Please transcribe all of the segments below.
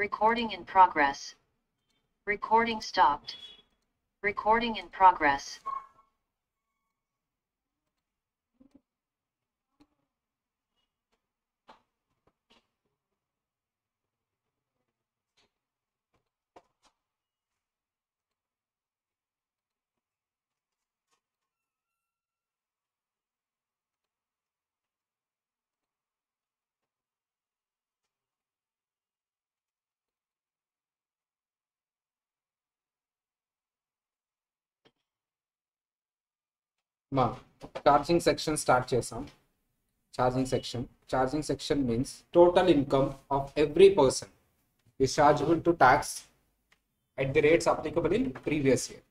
Recording in progress. Recording stopped. Recording in progress. మా charging section start చేసాం. Charging section charging section means total income of every person is chargeable to tax at the rates applicable in previous year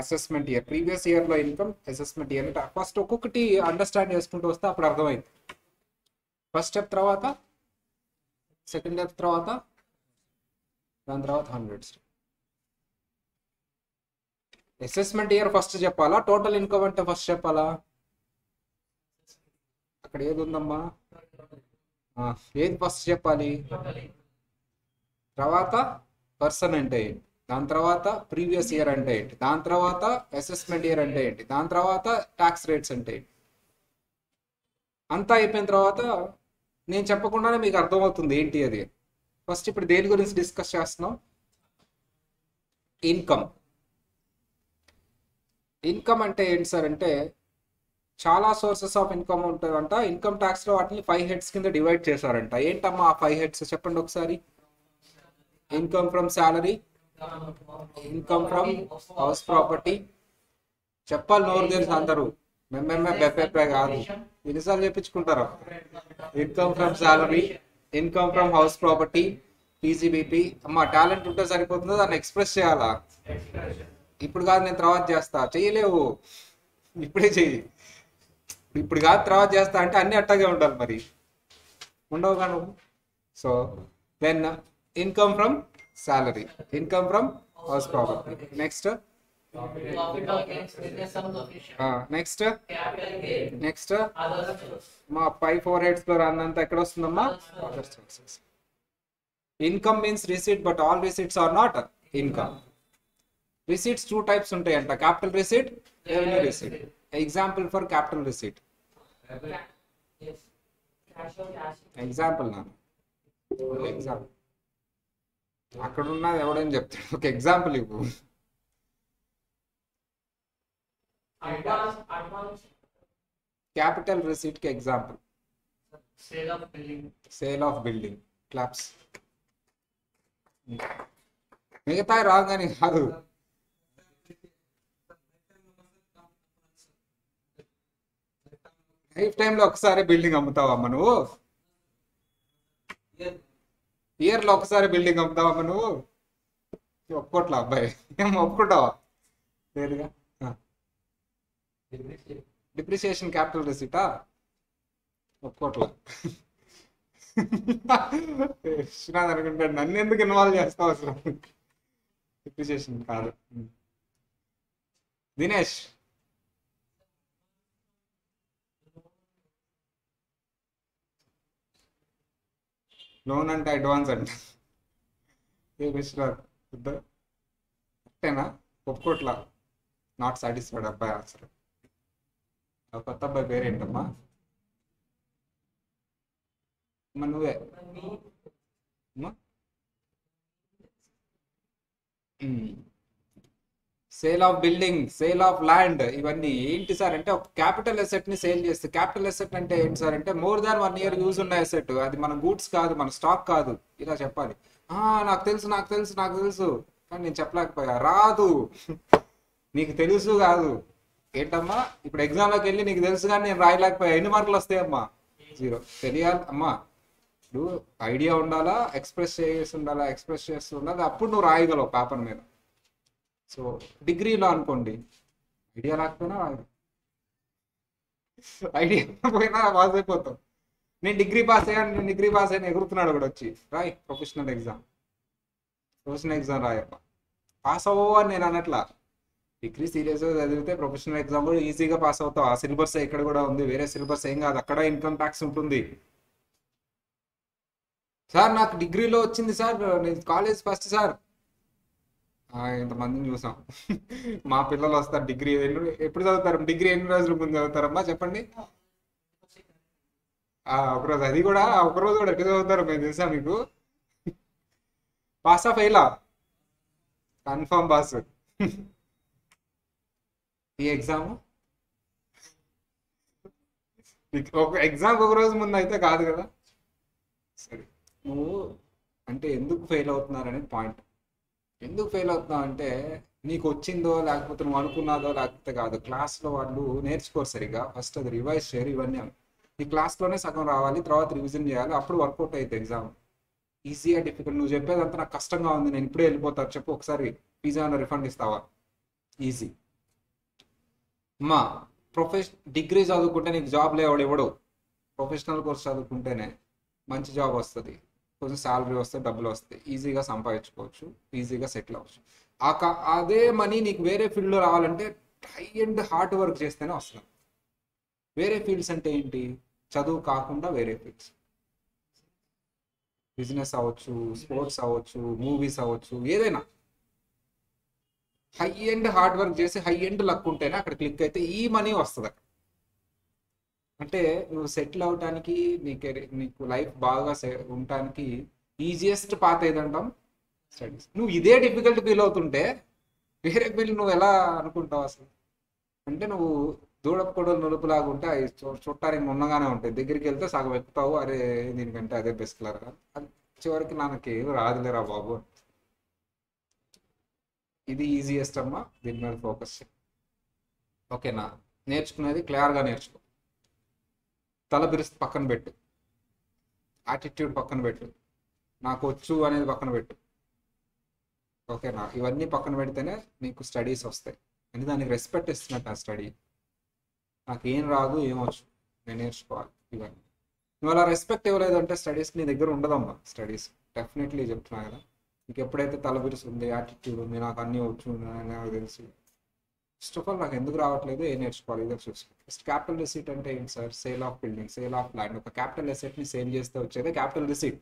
assessment year previous ఇయర్లో income assessment year first ఒక్కొక్కటి understand చేసుకుంటూ వస్తే అప్పుడు అర్థమైంది. First step తర్వాత second step తర్వాత దాని తర్వాత hundred step assessment year first చెప్పాలా? టోటల్ ఇన్కమ్ అంటే ఫస్ట్ చెప్పాలా? అక్కడ ఏది ఉందమ్మా? ఏది ఫస్ట్ చెప్పాలి? తర్వాత పర్సన్ అంటే ఏంటి? దాని తర్వాత ప్రీవియస్ ఇయర్ అంటే ఏంటి? దాని తర్వాత అసెస్మెంట్ ఇయర్ అంటే ఏంటి? దాని తర్వాత ట్యాక్స్ రేట్స్ అంటే ఏంటి? అంతా అయిపోయిన తర్వాత నేను చెప్పకుండానే మీకు అర్థమవుతుంది ఏంటి అది. ఫస్ట్ ఇప్పుడు దేని గురించి డిస్కస్ చేస్తున్నాం? ఇన్కమ్ ఇన్కమ్ అంటే ఏంటి సార్ అంటే చాలా సోర్సెస్ ఆఫ్ ఇన్కమ్ ఉంటుందంట ఇన్కమ్ ట్యాక్స్లో వాటిని ఫైవ్ హెడ్స్ కింద డివైడ్ చేశారంట. ఏంటమ్మా ఆ ఫైవ్ హెడ్స్? చెప్పండి ఒకసారి. Income from salary income from house property. చెప్పాలి నోరు తెలుసు అందరూ. మెమ్మెమ్మె బెప్పెప్పే కాదు. ఎన్నిసార్లు చెప్పించుకుంటారా? Income from salary income from house property PGBP అమ్మ టాలెంట్ ఉంటే సరిపోతుందో? దాన్ని ఎక్స్ప్రెస్ చేయాలా? ఇప్పుడు కాదు నేను తర్వాత చేస్తా. చెయ్యలేవు ఇప్పుడే చెయ్యి. ఇప్పుడు కాదు తర్వాత చేస్తా అంటే అన్ని అట్టాగే ఉండాలి మరి. ఉండవు కాను so then income from salary income from house property next next next మా ఫైవ్ ఫోర్ హెడ్స్లో రాందంతా ఎక్కడ వస్తుందమ్మా? Income means receipt but all receipts are not income receipts two types ఉంటాయంట capital receipt revenue receipt example for capital receipt example నాన్న. Example అక్కడ ఉన్నది ఎవడని చెప్తాడు? ఒక ఎగ్జాంపుల్ ఇవ్వు. Capital రిసీట్కి example Sale of building. Sale of building claps మిగతా రాగానే కాదు. లైఫ్ టైంలో ఒకసారి బిల్డింగ్ అమ్ముతావమ్మా నువ్వు? ఇయర్లో ఒకసారి బిల్డింగ్ అమ్ముతావమ్మా నువ్వు? ఒప్పుకోట్లా అబ్బాయి. ఏం ఒప్పుకుంటావా? లేదుగా? డిప్రిసియేషన్ క్యాపిటల్ రిసీటా ఒప్పుకోట్లా విశ్వనాథ్ అనుకుంటాడు నన్ను ఎందుకు ఇన్వాల్వ్ చేస్తావు అసలు? డిప్రిసియేషన్ కాదు. దినేష్. లోన్ అంటే అడ్వాన్స్ అంట. ఏ విశ్వనాథ్ ఇద్దరు అంతేనా ఒప్పుకోట్లా నాట్ సాటిస్ఫైడ్ అబ్బాయి అసలు కొత్త అబ్బాయి పేరేంటమ్మా అమ్మ నువ్వే. అమ్మా? Sale of building sale of land ఇవన్నీ ఏంటి సార్ అంటే ఒక క్యాపిటల్ అసెట్ని సేల్ చేస్తే క్యాపిటల్ అసెట్ అంటే ఏంటి సార్ అంటే more than one year use ఉన్న అసెట్ అది మన గూడ్స్ కాదు మన స్టాక్ కాదు. ఇలా చెప్పాలి. ఆ నాకు తెలుసు నాకు తెలుసు నాకు తెలుసు. కానీ నేను చెప్పలేకపోయా. రాదు. నీకు తెలుసు కాదు. ఏంటమ్మా? ఇప్పుడు ఎగ్జామ్లోకి వెళ్ళి నీకు తెలుసు కానీ నేను రాయలేకపోయా. ఎన్ని మార్కులు వస్తాయమ్మా జీరో తెలియాలి. అమ్మా ఇప్పుడు ఐడియా ఉండాలా? ఎక్స్ప్రెస్ చేసి ఉండాలా? ఎక్స్ప్రెస్ చేస్తూ ఉండాలి? అప్పుడు నువ్వు రాయగలవు పేపర్ మీద. సో డిగ్రీలో అనుకోండి ఐడియా లేకపోయినా ఐడియా పోయినా పాస్ అయిపోతాం. నేను డిగ్రీ పాస్ అయ్యాను నేను డిగ్రీ పాస్ అయ్యాను ఎగురుతున్నాడు కూడా వచ్చి రాయ్ ప్రొఫెషనల్ ఎగ్జామ్. ప్రొఫెషనల్ ఎగ్జామ్ రాయప్ప. పాస్ అవ్వవు అని నేను అనట్లా. డిగ్రీ సీరియస్గా చదివితే ప్రొఫెషనల్ ఎగ్జామ్ కూడా ఈజీగా పాస్ అవుతావు. ఆ సిలబస్ ఇక్కడ కూడా ఉంది వేరే సిలబస్ ఏం కాదు అక్కడ ఇన్కమ్ ట్యాక్స్ ఉంటుంది. సార్ నాకు డిగ్రీలో వచ్చింది సార్ నేను కాలేజ్ ఫస్ట్ సార్. ఇంతమందిని చూసాం. మా పిల్లలు వస్తారు డిగ్రీ ఎన్ని- ఎప్పుడు చదువుతారు? డిగ్రీ ఎన్ని రోజుల ముందు చదువుతారమ్మా? చెప్పండి. ఒకరోజు అది కూడా ఒకరోజు కూడా ఎక్కడ చదువుతారు మేము తెలుసా మీకు? పాస్ ఆఫ్ ఫెయిలా కన్ఫర్మ్ పాస్ ఈ ఎగ్జామ్ ఒక ఎగ్జామ్ ఒక రోజు ముందు అయితే కాదు కదా? సరే. నువ్వు అంటే ఎందుకు ఫెయిల్ అవుతున్నారు అనేది పాయింట్ ఎందుకు ఫెయిల్ అవుతున్నావు అంటే నీకు వచ్చిందో లేకపోతే నువ్వు అనుకున్నాదో లేకపోతే కాదు. క్లాస్లో వాళ్ళు నేర్చుకోరు సరిగా ఫస్ట్ అది రివైజ్ చేయరు ఇవన్నీ నీ క్లాస్లోనే సగం రావాలి తర్వాత రివిజన్ చేయాలి అప్పుడు వర్కౌట్ అవుతుంది ఎగ్జామ్ ఈజీగా డిఫికల్ట్ నువ్వు చెప్పేదంతా నాకు కష్టంగా ఉంది నేను ఇప్పుడే వెళ్ళిపోతాను. చెప్పు ఒకసారి పిజ్జా అన్న రిఫండ్ ఇస్తావా? ఈజీ అమ్మా ప్రొఫెషన్ డిగ్రీ చదువుకుంటే నీకు జాబ్ లేవాడు ఇవ్వడు ప్రొఫెషనల్ కోర్స్ చదువుకుంటేనే మంచి జాబ్ వస్తుంది. కొంచెం శాలరీ వస్తే డబ్బులు వస్తాయి. ఈజీగా సంపాదించుకోవచ్చు. ఈజీగా సెటిల్ అవ్వచ్చు. ఆ అదే మనీ నీకు వేరే ఫీల్డ్లో రావాలంటే హై అండ్ హార్డ్ వర్క్ చేస్తేనే వస్తుంది. వేరే ఫీల్డ్స్ అంటే ఏంటి? చదువు కాకుండా వేరే ఫీల్డ్స్ బిజినెస్ అవ్వచ్చు స్పోర్ట్స్ అవ్వచ్చు మూవీస్ అవ్వచ్చు ఏదైనా. హై ఎండ్ హార్డ్ వర్క్ చేసి హై ఎండ్ లక్ ఉంటేనే అక్కడ క్లిక్ అయితే ఈ మనీ వస్తుంది అక్కడ అంటే నువ్వు సెటిల్ అవడానికి నీ కెరీర్ నీకు లైఫ్ బాగా ఉండటానికి ఈజియెస్ట్ పాత్ ఏదంటాం స్టడీస్ నువ్వు ఇదే డిఫికల్ట్ ఫీల్ అవుతుంటే వేరే ఫీల్ నువ్వు ఎలా అనుకుంటావు అసలు? అంటే నువ్వు దూడపు నలుపులాగా ఉంటే అవి చూ- చూడటానికి ఉన్నగానే ఉంటాయి. దగ్గరికి వెళ్తే సగం ఎక్కుతావు అరే దీనికంటే అదే బెస్ట్ కలరా చివరికి నాకు ఏం రాదులేరా బాబు ఇది ఈజియెస్ట్ అమ్మా దీని మీద ఫోకస్ ఓకేనా? నేర్చుకునేది క్లియర్గా నేర్చుకో. తల బిరుస్తు పక్కన పెట్టు. యాటిట్యూడ్ పక్కన పెట్టు. నాకు వచ్చు అనేది పక్కన పెట్టు. ఓకేనా? ఇవన్నీ పక్కన పెడితేనే నీకు స్టడీస్ వస్తాయి. అంటే దానికి రెస్పెక్ట్ ఇస్తున్నట్టు ఆ స్టడీ నాకు ఏం రాదు ఏమొచ్చు నేను నేర్చుకోవాలి ఇవన్నీ. నువ్వు అలా రెస్పెక్ట్ ఇవ్వలేదు అంటే స్టడీస్ నీ దగ్గర ఉండదమ్మా స్టడీస్ డెఫినెట్లీ చెప్తున్నా కదా. నీకు ఎప్పుడైతే తల బిరుస్తుంది యాటిట్యూడ్ ఉంది నాకు అన్నీ వచ్చు నాకు తెలుసు. ఫస్ట్ ఆఫ్ ఆల్ నాకు ఎందుకు రావట్లేదు ఏం నేర్చుకోవాలి? ఇదే చూసుకో ఫస్ట్ క్యాపిటల్ రిసీట్ అంటే ఏంటి sir sale of building sale of land ఒక క్యాపిటల్ని సేల్ చేస్తే వచ్చేది క్యాపిటల్ రిసీట్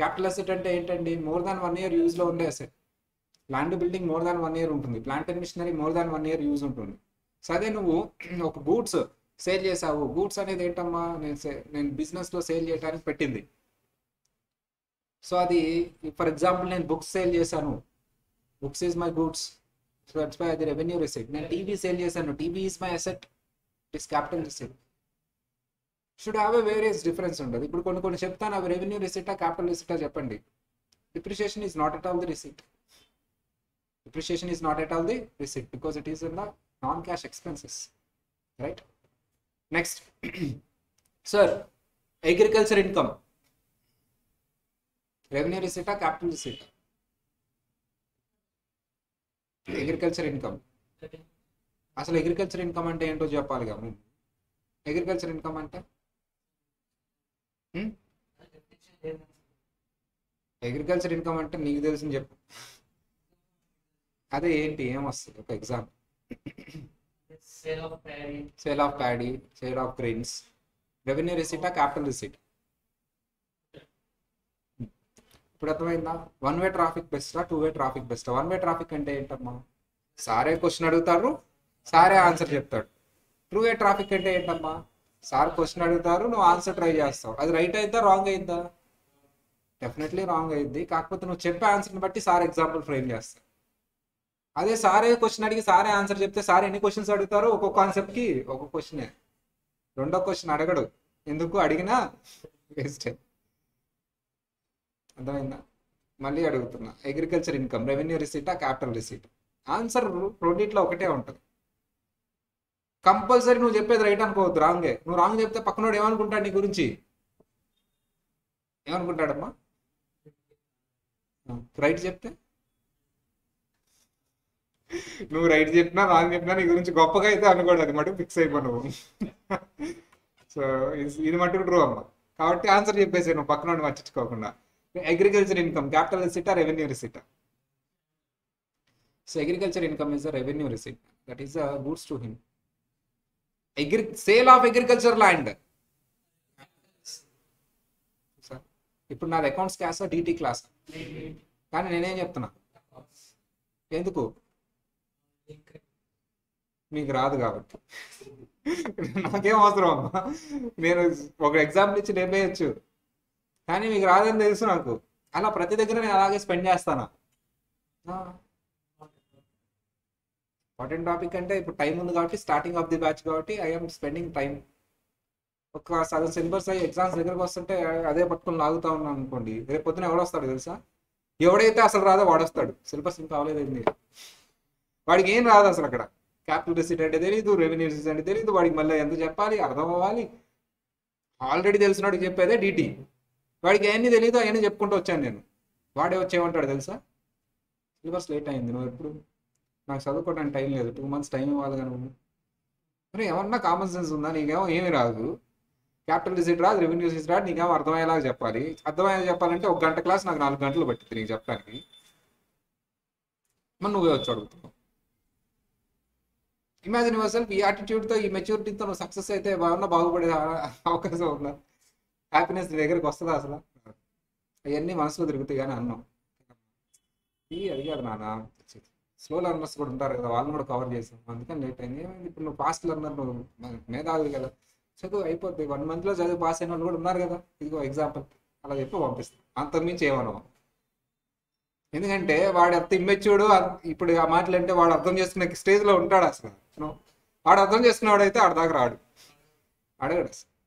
క్యాపిటల్ అసెట్ అంటే ఏంటండి? మోర్ దాన్ వన్ ఇయర్ యూజ్లో ఉండే asset land building more than one year ఉంటుంది. Plant and machinery more than one year use ఉంటుంది. సో అదే నువ్వు ఒక గూడ్స్ సేల్ చేసావు. గూడ్స్ అనేది ఏంటమ్మా? నేను నేను బిజినెస్లో సేల్ చేయడానికి పెట్టింది. సో అది ఫర్ ఎగ్జాంపుల్ నేను బుక్స్ సేల్ చేశాను. Books is my goods so that's why అది రెవెన్యూ రిసీట్ నేను టీవీ సేల్ చేశాను TV is my asset it is capital receipt should have a various difference ఉండదు ఇప్పుడు కొన్ని కొన్ని చెప్తాను అవి రెవెన్యూ రిసీటా క్యాపిటల్ రిసీటా చెప్పండి depreciation is not at all the receipt depreciation is not at all the receipt because it is in the non cash expenses right next sir agriculture income revenue రిసీటా capital రిసీటా agriculture income అసలు agriculture income అంటే ఏంటో చెప్పాలిగా? Agriculture income అంటే? Agriculture income అంటే నీకు తెలిసింది చెప్పు. అదే ఏంటి? ఏం వస్తుంది? ఒక example. Sale of paddy sale of grains revenue రిసీటా capital receipt ఇప్పుడు అర్థమైందా వన్ వే ట్రాఫిక్ బెస్టా టూ వే ట్రాఫిక్ బెస్టా వన్ వే ట్రాఫిక్ అంటే ఏంటమ్మా? సారే క్వశ్చన్ అడుగుతారు సారే ఆన్సర్ చెప్తాడు. టూ వే ట్రాఫిక్ అంటే ఏంటమ్మా? సార్ క్వశ్చన్ అడుగుతారు నువ్వు ఆన్సర్ ట్రై చేస్తావు. అది రైట్ అయిద్దా రాంగ్ అయిద్దా? డెఫినెట్లీ రాంగ్ అయింది కాకపోతే నువ్వు చెప్పే ఆన్సర్ని బట్టి సార్ ఎగ్జాంపుల్ ఫ్రేమ్ చేస్తా అదే సారే క్వశ్చన్ అడిగి సారే ఆన్సర్ చెప్తే సార్ ఎన్ని క్వశ్చన్స్ అడుగుతారో? ఒక్కొక్క కాన్సెప్ట్కి ఒక క్వశ్చనే రెండో క్వశ్చన్ అడగడు. ఎందుకు? అడిగినా వేస్ట్ అర్థమైందా? మళ్ళీ అడుగుతున్నా. అగ్రికల్చర్ ఇన్కమ్ రెవెన్యూ రిసీటా క్యాపిటల్ రిసీట్ ఆన్సర్ రెండింటిలో ఒకటే ఉంటుంది. కంపల్సరీ నువ్వు చెప్పేది రైట్ అనుకోవద్దు రాంగే. నువ్వు రాంగ్ చెప్తే పక్కనోడు ఏమనుకుంటాడు నీ గురించి? ఏమనుకుంటాడమ్మా? రైట్ చెప్తే? నువ్వు రైట్ చెప్పినా రాంగ్ చెప్పినా నీ గురించి గొప్పగా అయితే అనుకోడు అది మటుకు ఫిక్స్ అయిపో నువ్వు. సో ఇది మటుకు ట్రూ అమ్మ. కాబట్టి ఆన్సర్ చెప్పేసి నువ్వు పక్కన అగ్రికల్చర్ ఇన్కమ్ క్యాపిటల్ రిసీటా revenue రిసీటా so agriculture income is revenue receipt that is goods to him agri sale of agriculture land ఇప్పుడు నాది అకౌంట్స్ క్లాసా డిటి క్లాస్ కానీ నేనేం చెప్తున్నా? ఎందుకు? మీకు రాదు కాబట్టి. నాకేం అవసరం అమ్మా? నేను ఒక ఎగ్జాంపుల్ ఇచ్చి నేర్పేయచ్చు. కానీ మీకు రాదని తెలుసు నాకు. అలా ప్రతి దగ్గర నేను అలాగే స్పెండ్ చేస్తాను? ఇంపార్టెంట్ టాపిక్ అంటే ఇప్పుడు టైం ఉంది కాబట్టి స్టార్టింగ్ ఆఫ్ ది బ్యాచ్ కాబట్టి ఐఎమ్ స్పెండింగ్ టైం. ఒక సగం సిలబస్ అయ్యి ఎగ్జామ్స్ దగ్గరకు వస్తుంటే అదే పట్టుకొని లాగుతా ఉన్నాను అనుకోండి రేపు పొద్దున ఎవడు వస్తాడు తెలుసా? ఎవడైతే అసలు రాదో వాడొస్తాడు సిలబస్ ఇంకా అవ్వలేదు వాడికి ఏం రాదు అసలు అక్కడ. క్యాపిటల్ రిసీట్ అంటే తెలియదు రెవెన్యూ రిసీట్ అంటే తెలియదు వాడికి మళ్ళీ ఎంత చెప్పాలి అర్థం అవ్వాలి. ఆల్రెడీ తెలిసినాడు చెప్పేదే డిటి. వాడికి అవన్నీ తెలియదు అవన్నీ చెప్పుకుంటూ వచ్చాను నేను. వాడే వచ్చేయమంటాడు తెలుసా? సిలబస్ లేట్ అయింది నువ్వు ఎప్పుడు? నాకు చదువుకోవడానికి టైం లేదు టూ మంత్స్ టైం ఇవ్వాలి కదా నువ్వు. మరి ఏమన్నా కామన్ సెన్స్ ఉందా? నీకేమో ఏమీ రాదు. క్యాపిటల్ రిసీట్ రాదు రెవెన్యూ రిసీట్ రాదు నీకేమో అర్థమయ్యేలాగా చెప్పాలి. అర్థమయ్యేలా చెప్పాలంటే ఒక గంట క్లాస్ నాకు నాలుగు గంటలు పట్టింది నీకు చెప్పడానికి. మరి నువ్వే వచ్చి అడుగుతున్నావు. ఇమాజిన్ యువర్ ఈ యాటిట్యూడ్తో ఈ మెచ్యూరిటీతో నువ్వు సక్సెస్ అయితే బాగున్నా బాగుపడే అవకాశం ఉందా? హ్యాపీనెస్ దగ్గరికి వస్తుందా అసలు? అవన్నీ మనసులో తిరుగుతాయి కానీ అన్నాం. ఈ అడిగాడు నాన్న స్లో లర్నర్స్ కూడా ఉంటారు కదా వాళ్ళని కూడా కవర్ చేసాం. అందుకని లేట్ అయింది. ఏమైంది? ఇప్పుడు నువ్వు ఫాస్ట్ లర్నర్ నువ్వు మేధావి కదా. చదువు అయిపోద్ది. వన్ మంత్లో చదువు పాస్ అయిన వాళ్ళు కూడా ఉన్నారు కదా. ఇదిగో ఎగ్జాంపుల్ అలా చెప్పి పంపిస్తాం. అంతకుమించి ఏమను ఎందుకంటే వాడు అంత ఇమ్మెచ్యూడు ఇప్పుడు ఆ మాటలు అంటే వాడు అర్థం చేసుకునే స్టేజ్లో ఉంటాడు అసలు. వాడు అర్థం చేసుకునేవాడు అయితే ఆడ దాకా రాడు. అడగడు అసలు.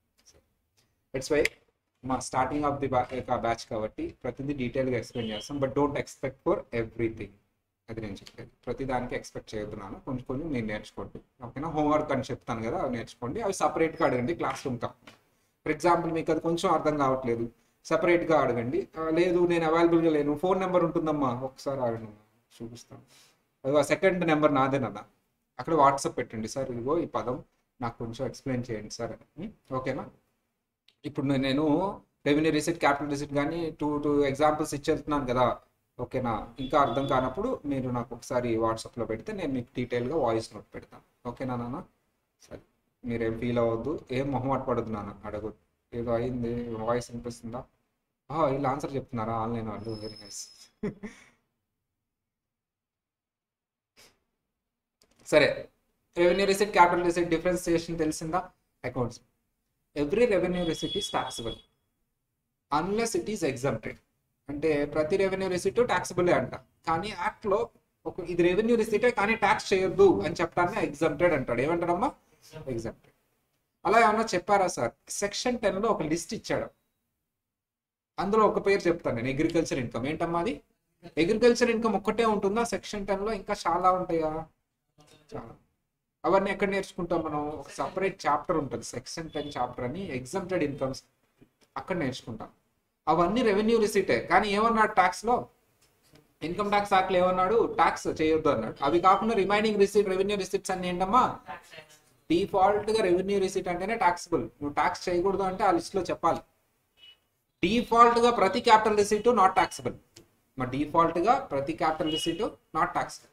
ఇట్స్ వై మా స్టార్టింగ్ ఆఫ్ ది బ్యాచ్ కాబట్టి ప్రతిదీ డీటెయిల్గా ఎక్స్ప్లెయిన్ చేస్తాం but don't expect for everything అది నేను చెప్పేది. ప్రతి దానికి ఎక్స్పెక్ట్ చేయొద్దున్నాను కొంచెం కొంచెం నేను నేర్చుకోండి. ఓకేనా? హోంవర్క్ అని చెప్తాను కదా అవి నేర్చుకోండి. అవి సపరేట్గా అడగండి క్లాస్ రూమ్ కాకుండా ఫర్ ఎగ్జాంపుల్ మీకు అది కొంచెం అర్థం కావట్లేదు. సపరేట్గా అడగండి. లేదు నేను అవైలబుల్గా లేను. ఫోన్ నెంబర్ ఉంటుందమ్మా. ఒకసారి అడగను చూపిస్తాను. అది ఆ సెకండ్ నెంబర్ నాదేనన్నా అక్కడ వాట్సాప్ పెట్టండి. సార్ ఇదిగో ఈ పదం నాకు కొంచెం ఎక్స్ప్లెయిన్ చేయండి సార్ ఓకేనా? ఇప్పుడు నేను- రెవెన్యూ రిసిట్ క్యాపిటల్ రిసిట్ కానీ టూ టూ ఎగ్జాంపుల్స్ ఇచ్చేస్తున్నాను కదా. ఓకేనా? ఇంకా అర్థం కానప్పుడు మీరు నాకు ఒకసారి వాట్సాప్లో పెడితే నేను మీకు డీటెయిల్గా వాయిస్ నోట్ పెడతాను. ఓకేనా నాన్న? సరే. మీరేం ఫీల్ అవ్వద్దు. ఏం మొహమాట పడద్దు నాన్న. అడగద్దు ఏదో అయింది. వాయిస్ వినిపిస్తుందా? వీళ్ళు ఆన్సర్ చెప్తున్నారా? ఆన్లైన్ వాళ్ళు. వెరీ నైస్ సరే. Revenue receipt capital receipt differentiation తెలిసిందా? Accounts every revenue receipt is taxable unless it is exempted అంటే ప్రతి రెవెన్యూ రిసిట్ ట్యాక్సిబులే అంట. కానీ యాక్ట్లో ఒక ఇది రెవెన్యూ రిసిటే కానీ ట్యాక్స్ చేయొద్దు అని చెప్పడాన్ని ఎగ్జామ్టెడ్ అంటాడు. ఏమంటాడమ్మా? ఎగ్జామ్టెడ్ అలా ఏమన్నా చెప్పారా సార్? సెక్షన్ టెన్లో ఒక లిస్ట్ ఇచ్చాడు. అందులో ఒక పేరు చెప్తాను నేను అగ్రికల్చర్ ఇన్కమ్ ఏంటమ్మా అది? అగ్రికల్చర్ ఇన్కమ్ ఒక్కటే ఉంటుందా? సెక్షన్ టెన్లో ఇంకా చాలా ఉంటాయా? చాలా. అవన్నీ ఎక్కడ నేర్చుకుంటాం మనం? ఒక సపరేట్ చాప్టర్ ఉంటుంది. సెక్షన్ టెన్ చాప్టర్ అని ఎగ్జామ్టెడ్ ఇన్కమ్స్ అక్కడ నేర్చుకుంటాం. అవన్నీ రెవెన్యూ రిసీటే కానీ ఏమన్నాడు ట్యాక్స్లో ఇన్కమ్ ట్యాక్స్ యాక్ట్ ఏమన్నాడు? ట్యాక్స్ చేయొద్దు అన్నాడు. అవి కాకుండా రిమైనింగ్ రిసీట్ రెవెన్యూ రిసీట్స్ అన్ని ఏంటమ్మా? డిఫాల్ట్గా రెవెన్యూ రిసీట్ అంటేనే ట్యాక్సిబుల్ నువ్వు ట్యాక్స్ చేయకూడదు అంటే ఆ లిస్ట్లో చెప్పాలి. డిఫాల్ట్గా ప్రతి క్యాపిటల్ రిసీటు నాట్ ట్యాక్సిబుల్ మా డిఫాల్ట్గా ప్రతి క్యాపిటల్ రిసీటు నాట్ ట్యాక్సిబుల్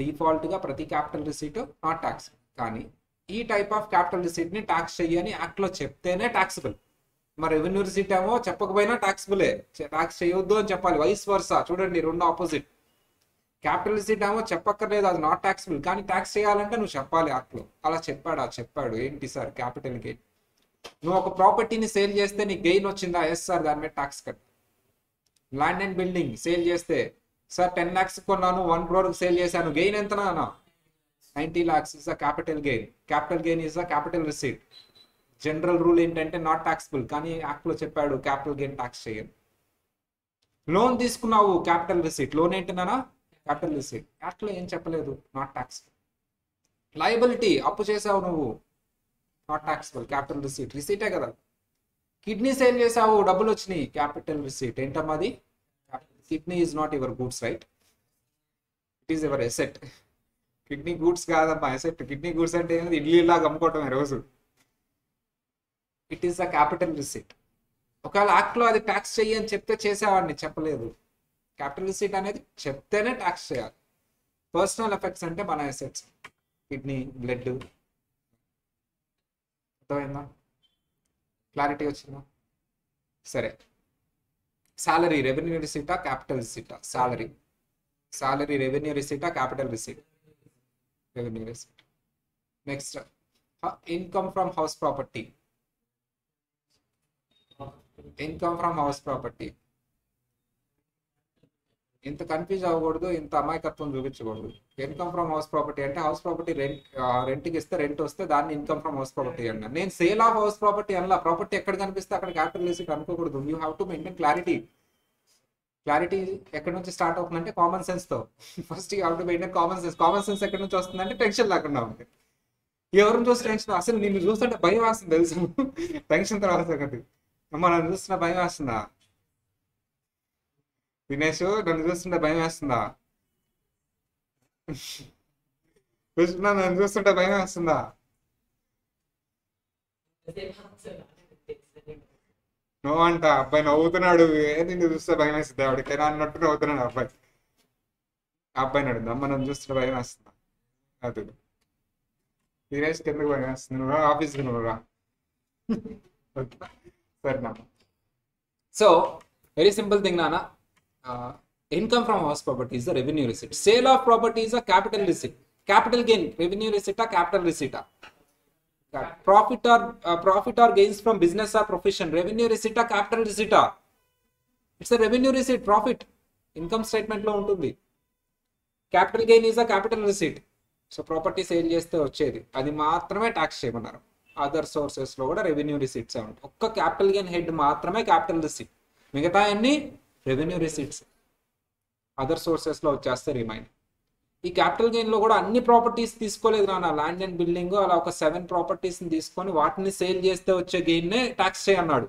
డిఫాల్ట్గా ప్రతి క్యాపిటల్ రిసీట్ నాట్ ట్యాక్స్. కానీ ఈ టైప్ ఆఫ్ క్యాపిటల్ రిసీట్ని ట్యాక్స్ చెయ్యని యాక్ట్లో చెప్తేనే ట్యాక్సిబుల్. మరి రెవెన్యూ రిసీట్ ఏమో చెప్పకపోయినా ట్యాక్సిబులే. ట్యాక్స్ చేయొద్దు అని చెప్పాలి. Vice versa? చూడండి రెండు ఆపోజిట్. క్యాపిటల్ రిసీట్ ఏమో చెప్పక్కర్లేదు అది నాట్ ట్యాక్సిబుల్. కానీ ట్యాక్స్ చేయాలంటే నువ్వు చెప్పాలి యాక్ట్లో. అలా అలా చెప్పాడా చెప్పాడు. ఏంటి సార్ క్యాపిటల్ గెయిన్ నువ్వు ఒక ప్రాపర్టీని సేల్ చేస్తే నీకు గెయిన్ వచ్చిందా? ఎస్ సార్ దాని మీద tax cut. Land and building sale చేస్తే సార్ టెన్ ల్యాక్స్ కొన్నాను వన్ క్రోర్ సేల్ చేశాను. గెయిన్ ఎంత నాన్న? Ninety lakhs is the capital gain capital gain is the capital receipt general rule ఏంటంటే నాట్ ట్యాక్స్బుల్ కానీ యాక్ట్లో చెప్పాడు క్యాపిటల్ గెయిన్ ట్యాక్స్ చేయను. లోన్ తీసుకున్నావు క్యాపిటల్ రిసీట్ లోన్ ఏంటినా క్యాపిటల్ రిసీట్ యాక్ట్లో ఏం చెప్పలేదు నాట్ ట్యాక్స్ లయబిలిటీ అప్పు చేసావు నువ్వు నాట్ ట్యాక్స్బుల్ క్యాపిటల్ రిసీట్ రిసీటే కదా. కిడ్నీ సేల్ చేసావు డబ్బులు వచ్చినాయి క్యాపిటల్ రిసీట్ ఏంటమ్మా అది? Kidney is not your goods right it is your asset kidney goods కాదమ్మా ఎసెట్ కిడ్నీ గూడ్స్ అంటే ఏంది? ఇడ్లీలాగా అమ్ముకోవటం రోజు. It is the capital receipt ఒకవేళ యాక్ట్లో అది ట్యాక్స్ చెయ్యి అని చెప్తే చేసేవాడిని చెప్పలేదు. క్యాపిటల్ రిసిట్ అనేది చెప్తేనే ట్యాక్స్ చేయాలి. పర్సనల్ ఎఫెక్ట్స్ అంటే మన ఎసెట్స్ కిడ్నీ బ్లడ్ అర్థమైందా? క్లారిటీ వచ్చిందా? సరే. salary revenue receipt capital receipt salary? Salary revenue receipt capital receipt? Revenue receipt. Next. Income from house property? Income from house property. ఇంత confuse అవ్వకూడదు ఇంత అమాయకత్వం చూపించకూడదు. ఇన్కమ్ ఫ్రమ్ హౌస్ ప్రాపర్టీ అంటే house property rent రెంట్కి ఇస్తే రెంట్ వస్తే దాన్ని ఇన్కమ్ ఫ్రమ్ హౌస్ ప్రాపర్టీ అన్నా నేను సేల్ ఆఫ్ హౌస్ ప్రాపర్టీ అన్నా ప్రాపర్టీ ఎక్కడ కనిపిస్తే అక్కడ క్యాపిటల్ రిసీట్ అనుకోకూడదు you have to maintain clarity clarity ఎక్కడి నుంచి స్టార్ట్ అవుతుందంటే common సెన్స్తో. First you have to maintain common sense common sense ఎక్కడి నుంచి వస్తుందంటే టెన్షన్ లేకుండా ఉంది. ఎవరిని చూసి టెన్షన్ అసలు నిన్ను చూస్తుంటే భయం వేస్తుంది తెలుసు. టెన్షన్ తర్వాత నన్ను చూస్తున్నా భయం వేస్తుందా దినేష్ నన్ను చూస్తుంటే భయం వేస్తుందా? కృష్ణ నన్ను చూస్తుంటే భయం వేస్తుందా? నువ్వు అంట అబ్బాయి నవ్వుతున్నాడు. నిన్ను చూస్తే భయం వేస్తుంది. ఎవరికైనా అన్నట్టు నవ్వుతున్నాడు అబ్బాయి. అబ్బాయి నడు అమ్మ నన్ను చూస్తుంటే భయం వేస్తుందా? అది. దినేష్ కిందకు భయం వేస్తుంది? నువ్వు ఆఫీస్కి నువ్వు రా. ఓకే. సరేనా. So very simple thing income from house properties the revenue receipt sale of properties ఆ capital receipt capital gain revenue రిసిటా capital రిసిటా profit or profit or gains from business or profession revenue రిసిటా capital రిసిటా it's a revenue receipt profit income స్టేట్మెంట్లో ఉంటుంది. Capital gain is a capital receipt so property sale చేస్తే వచ్చేది. అది మాత్రమే tax చేయమన్నారు. Other సోర్సెస్లో కూడా revenue receipts ఉంటాయి. ఒక్క capital gain head మాత్రమే క్యాపిటల్ రిసిట్ మిగతా అన్ని రెవెన్యూ రిసీట్స్ అదర్ సోర్సెస్లో వచ్చేస్తే రిమైండ్ ఈ క్యాపిటల్ గెయిన్లో కూడా అన్ని ప్రాపర్టీస్ తీసుకోలేదు నాన్న. ల్యాండ్ అండ్ బిల్డింగ్ అలా ఒక సెవెన్ ప్రాపర్టీస్ని తీసుకొని వాటిని సేల్ చేస్తే వచ్చే గెయిన్నే ట్యాక్స్ చేయన్నాడు.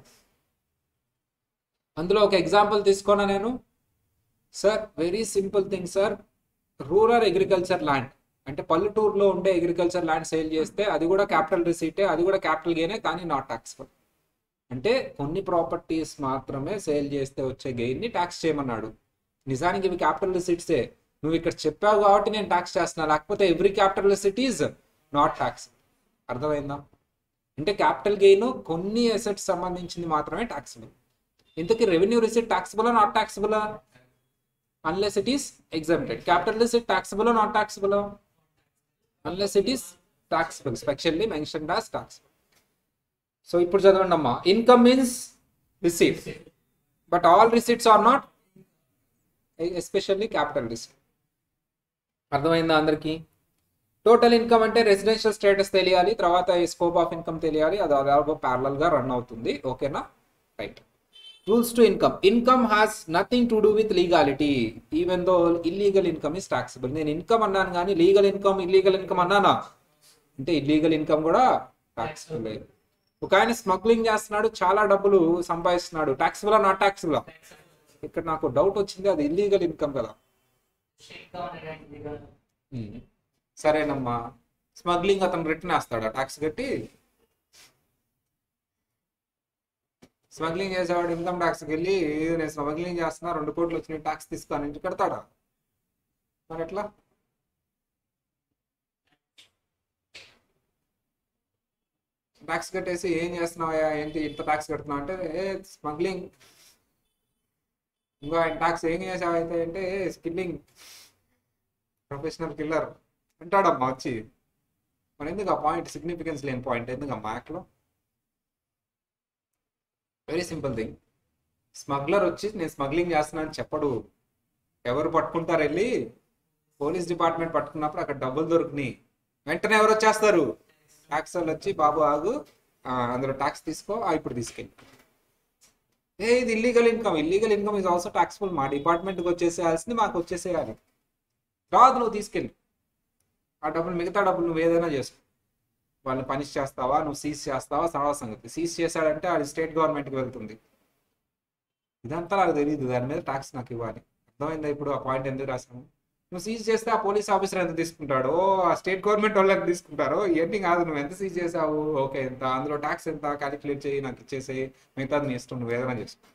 అందులో ఒక ఎగ్జాంపుల్ తీసుకున్నా నేను. Sir very simple thing sir rural agriculture land అంటే పల్లెటూరులో ఉండే అగ్రికల్చర్ ల్యాండ్ సేల్ చేస్తే అది కూడా క్యాపిటల్ రిసీటే అది కూడా క్యాపిటల్ గెయినే కానీ నాట్ ట్యాక్స్ఫుల్ అంటే కొన్ని ప్రాపర్టీస్ మాత్రమే సేల్ చేస్తే వచ్చే గెయిన్ని ట్యాక్స్ చేయమన్నాడు. నిజానికి ఇవి క్యాపిటల్ రిసిట్సే నువ్వు ఇక్కడ చెప్పావు కాబట్టి నేను ట్యాక్స్ చేస్తున్నా. లేకపోతే every capital receipt is not tax అర్థమైందా? అంటే క్యాపిటల్ గెయిన్ కొన్ని అసెట్స్ సంబంధించింది మాత్రమే ట్యాక్సిబుల్ ఇంతకీ revenue receipt taxable not taxable unless it is exempted capital receipt taxable not taxable unless it is taxable specially mention does taxable so ఇప్పుడు చదవండి అమ్మా. Income means receipt but all receipts are not especially capital receipt అర్థమైందా అందరికి? Total income అంటే residential status తెలియాలి తర్వాత scope of income తెలియాలి అది దాదాపు ప్యారలల్గా రన్ అవుతుంది. ఓకేనా right rules to income income has nothing to do with legality even though illegal income is taxable నేను ఇన్కమ్ అన్నాను కానీ లీగల్ ఇన్కమ్ ఇల్లీగల్ ఇన్కమ్ అన్నానా? అంటే ఇల్లీగల్ ఇన్కమ్ కూడా టాక్సిబుల్ ఒక ఆయన స్మగ్లింగ్ చేస్తున్నాడు చాలా డబ్బులు సంపాదిస్తున్నాడు. టాక్సిబుల్ నాట్ టాక్సిబుల్ ఇక్కడ నాకు డౌట్ వచ్చింది అది ఇల్లీగల్ ఇన్కమ్ కదా. ఉమ్. సరేనమ్మా. స్మగ్లింగ్ అతను రిటర్న్ వేస్తాడా ట్యాక్స్ కట్టి? స్మగ్లింగ్ చేసేవాడు ఇన్కమ్ ట్యాక్స్కి వెళ్ళి నేను స్మగ్లింగ్ చేస్తున్నా రెండు కోట్లు వచ్చిన ట్యాక్స్ తీస్తాను ఇంటి కడతాడా? మరి ఎట్లా? బ్యాగ్స్ కట్టేసి ఏం చేస్తున్నావా ఏంటి ఇంత బ్యాగ్స్ కడుతున్నావు? అంటే ఏ స్మగ్లింగ్. ఇంకో ఆయన ట్యాక్స్ ఏం చేసావు అయితే? అంటే స్కిల్లింగ్ ప్రొఫెషనల్ కిల్లర్. అంటాడమ్మా వచ్చి. మరి ఎందుకు ఆ పాయింట్ సిగ్నిఫికెన్స్ లేని పాయింట్? ఎందుకమ్మా మ్యాక్లో వెరీ సింపుల్ థింగ్ స్మగ్లర్ వచ్చి నేను స్మగ్లింగ్ చేస్తున్నాను చెప్పడు. ఎవరు పట్టుకుంటారు వెళ్ళి? పోలీస్ డిపార్ట్మెంట్ పట్టుకున్నప్పుడు అక్కడ డబ్బులు దొరికినాయి. వెంటనే ఎవరు వచ్చేస్తారు? ట్యాక్స్ వాళ్ళు వచ్చి బాబు ఆగు. అందులో ట్యాక్స్ తీసుకో. ఆ, ఇప్పుడు తీసుకెళ్ళి. ఏ ఇది illegal income illegal income is also taxable మా డిపార్ట్మెంట్కి వచ్చేసేయాల్సింది మాకు వచ్చేసేయాలి. రాదు నువ్వు తీసుకెళ్ళి. ఆ డబ్బులు మిగతా డబ్బులు నువ్వు ఏదైనా చేసుకో. వాళ్ళని పనిష్ చేస్తావా? నువ్వు సీజ్ చేస్తావా? సరళ సంగతి. సీజ్ చేశాడంటే అది స్టేట్ గవర్నమెంట్కి వెళ్తుంది. ఇదంతా నాకు తెలియదు దాని మీద ట్యాక్స్ నాకు ఇవ్వాలి. అర్థమైందా ఇప్పుడు ఆ పాయింట్ ఎందుకు రాసాము నువ్వు సీజ్ చేస్తే ఆ పోలీస్ ఆఫీసర్ ఎంత తీసుకుంటాడో ఆ స్టేట్ గవర్నమెంట్ వాళ్ళు ఎంత తీసుకుంటారో ఇవన్నీ కాదు. నువ్వు ఎంత సీజ్ చేసావు? ఓకే ఎంత? అందులో ట్యాక్స్ ఎంత? క్యాలిక్యులేట్ చేయి నాకు ఇచ్చేసి మిగతాది నీ ఇష్టం నువ్వు ఏదైనా చేసుకో.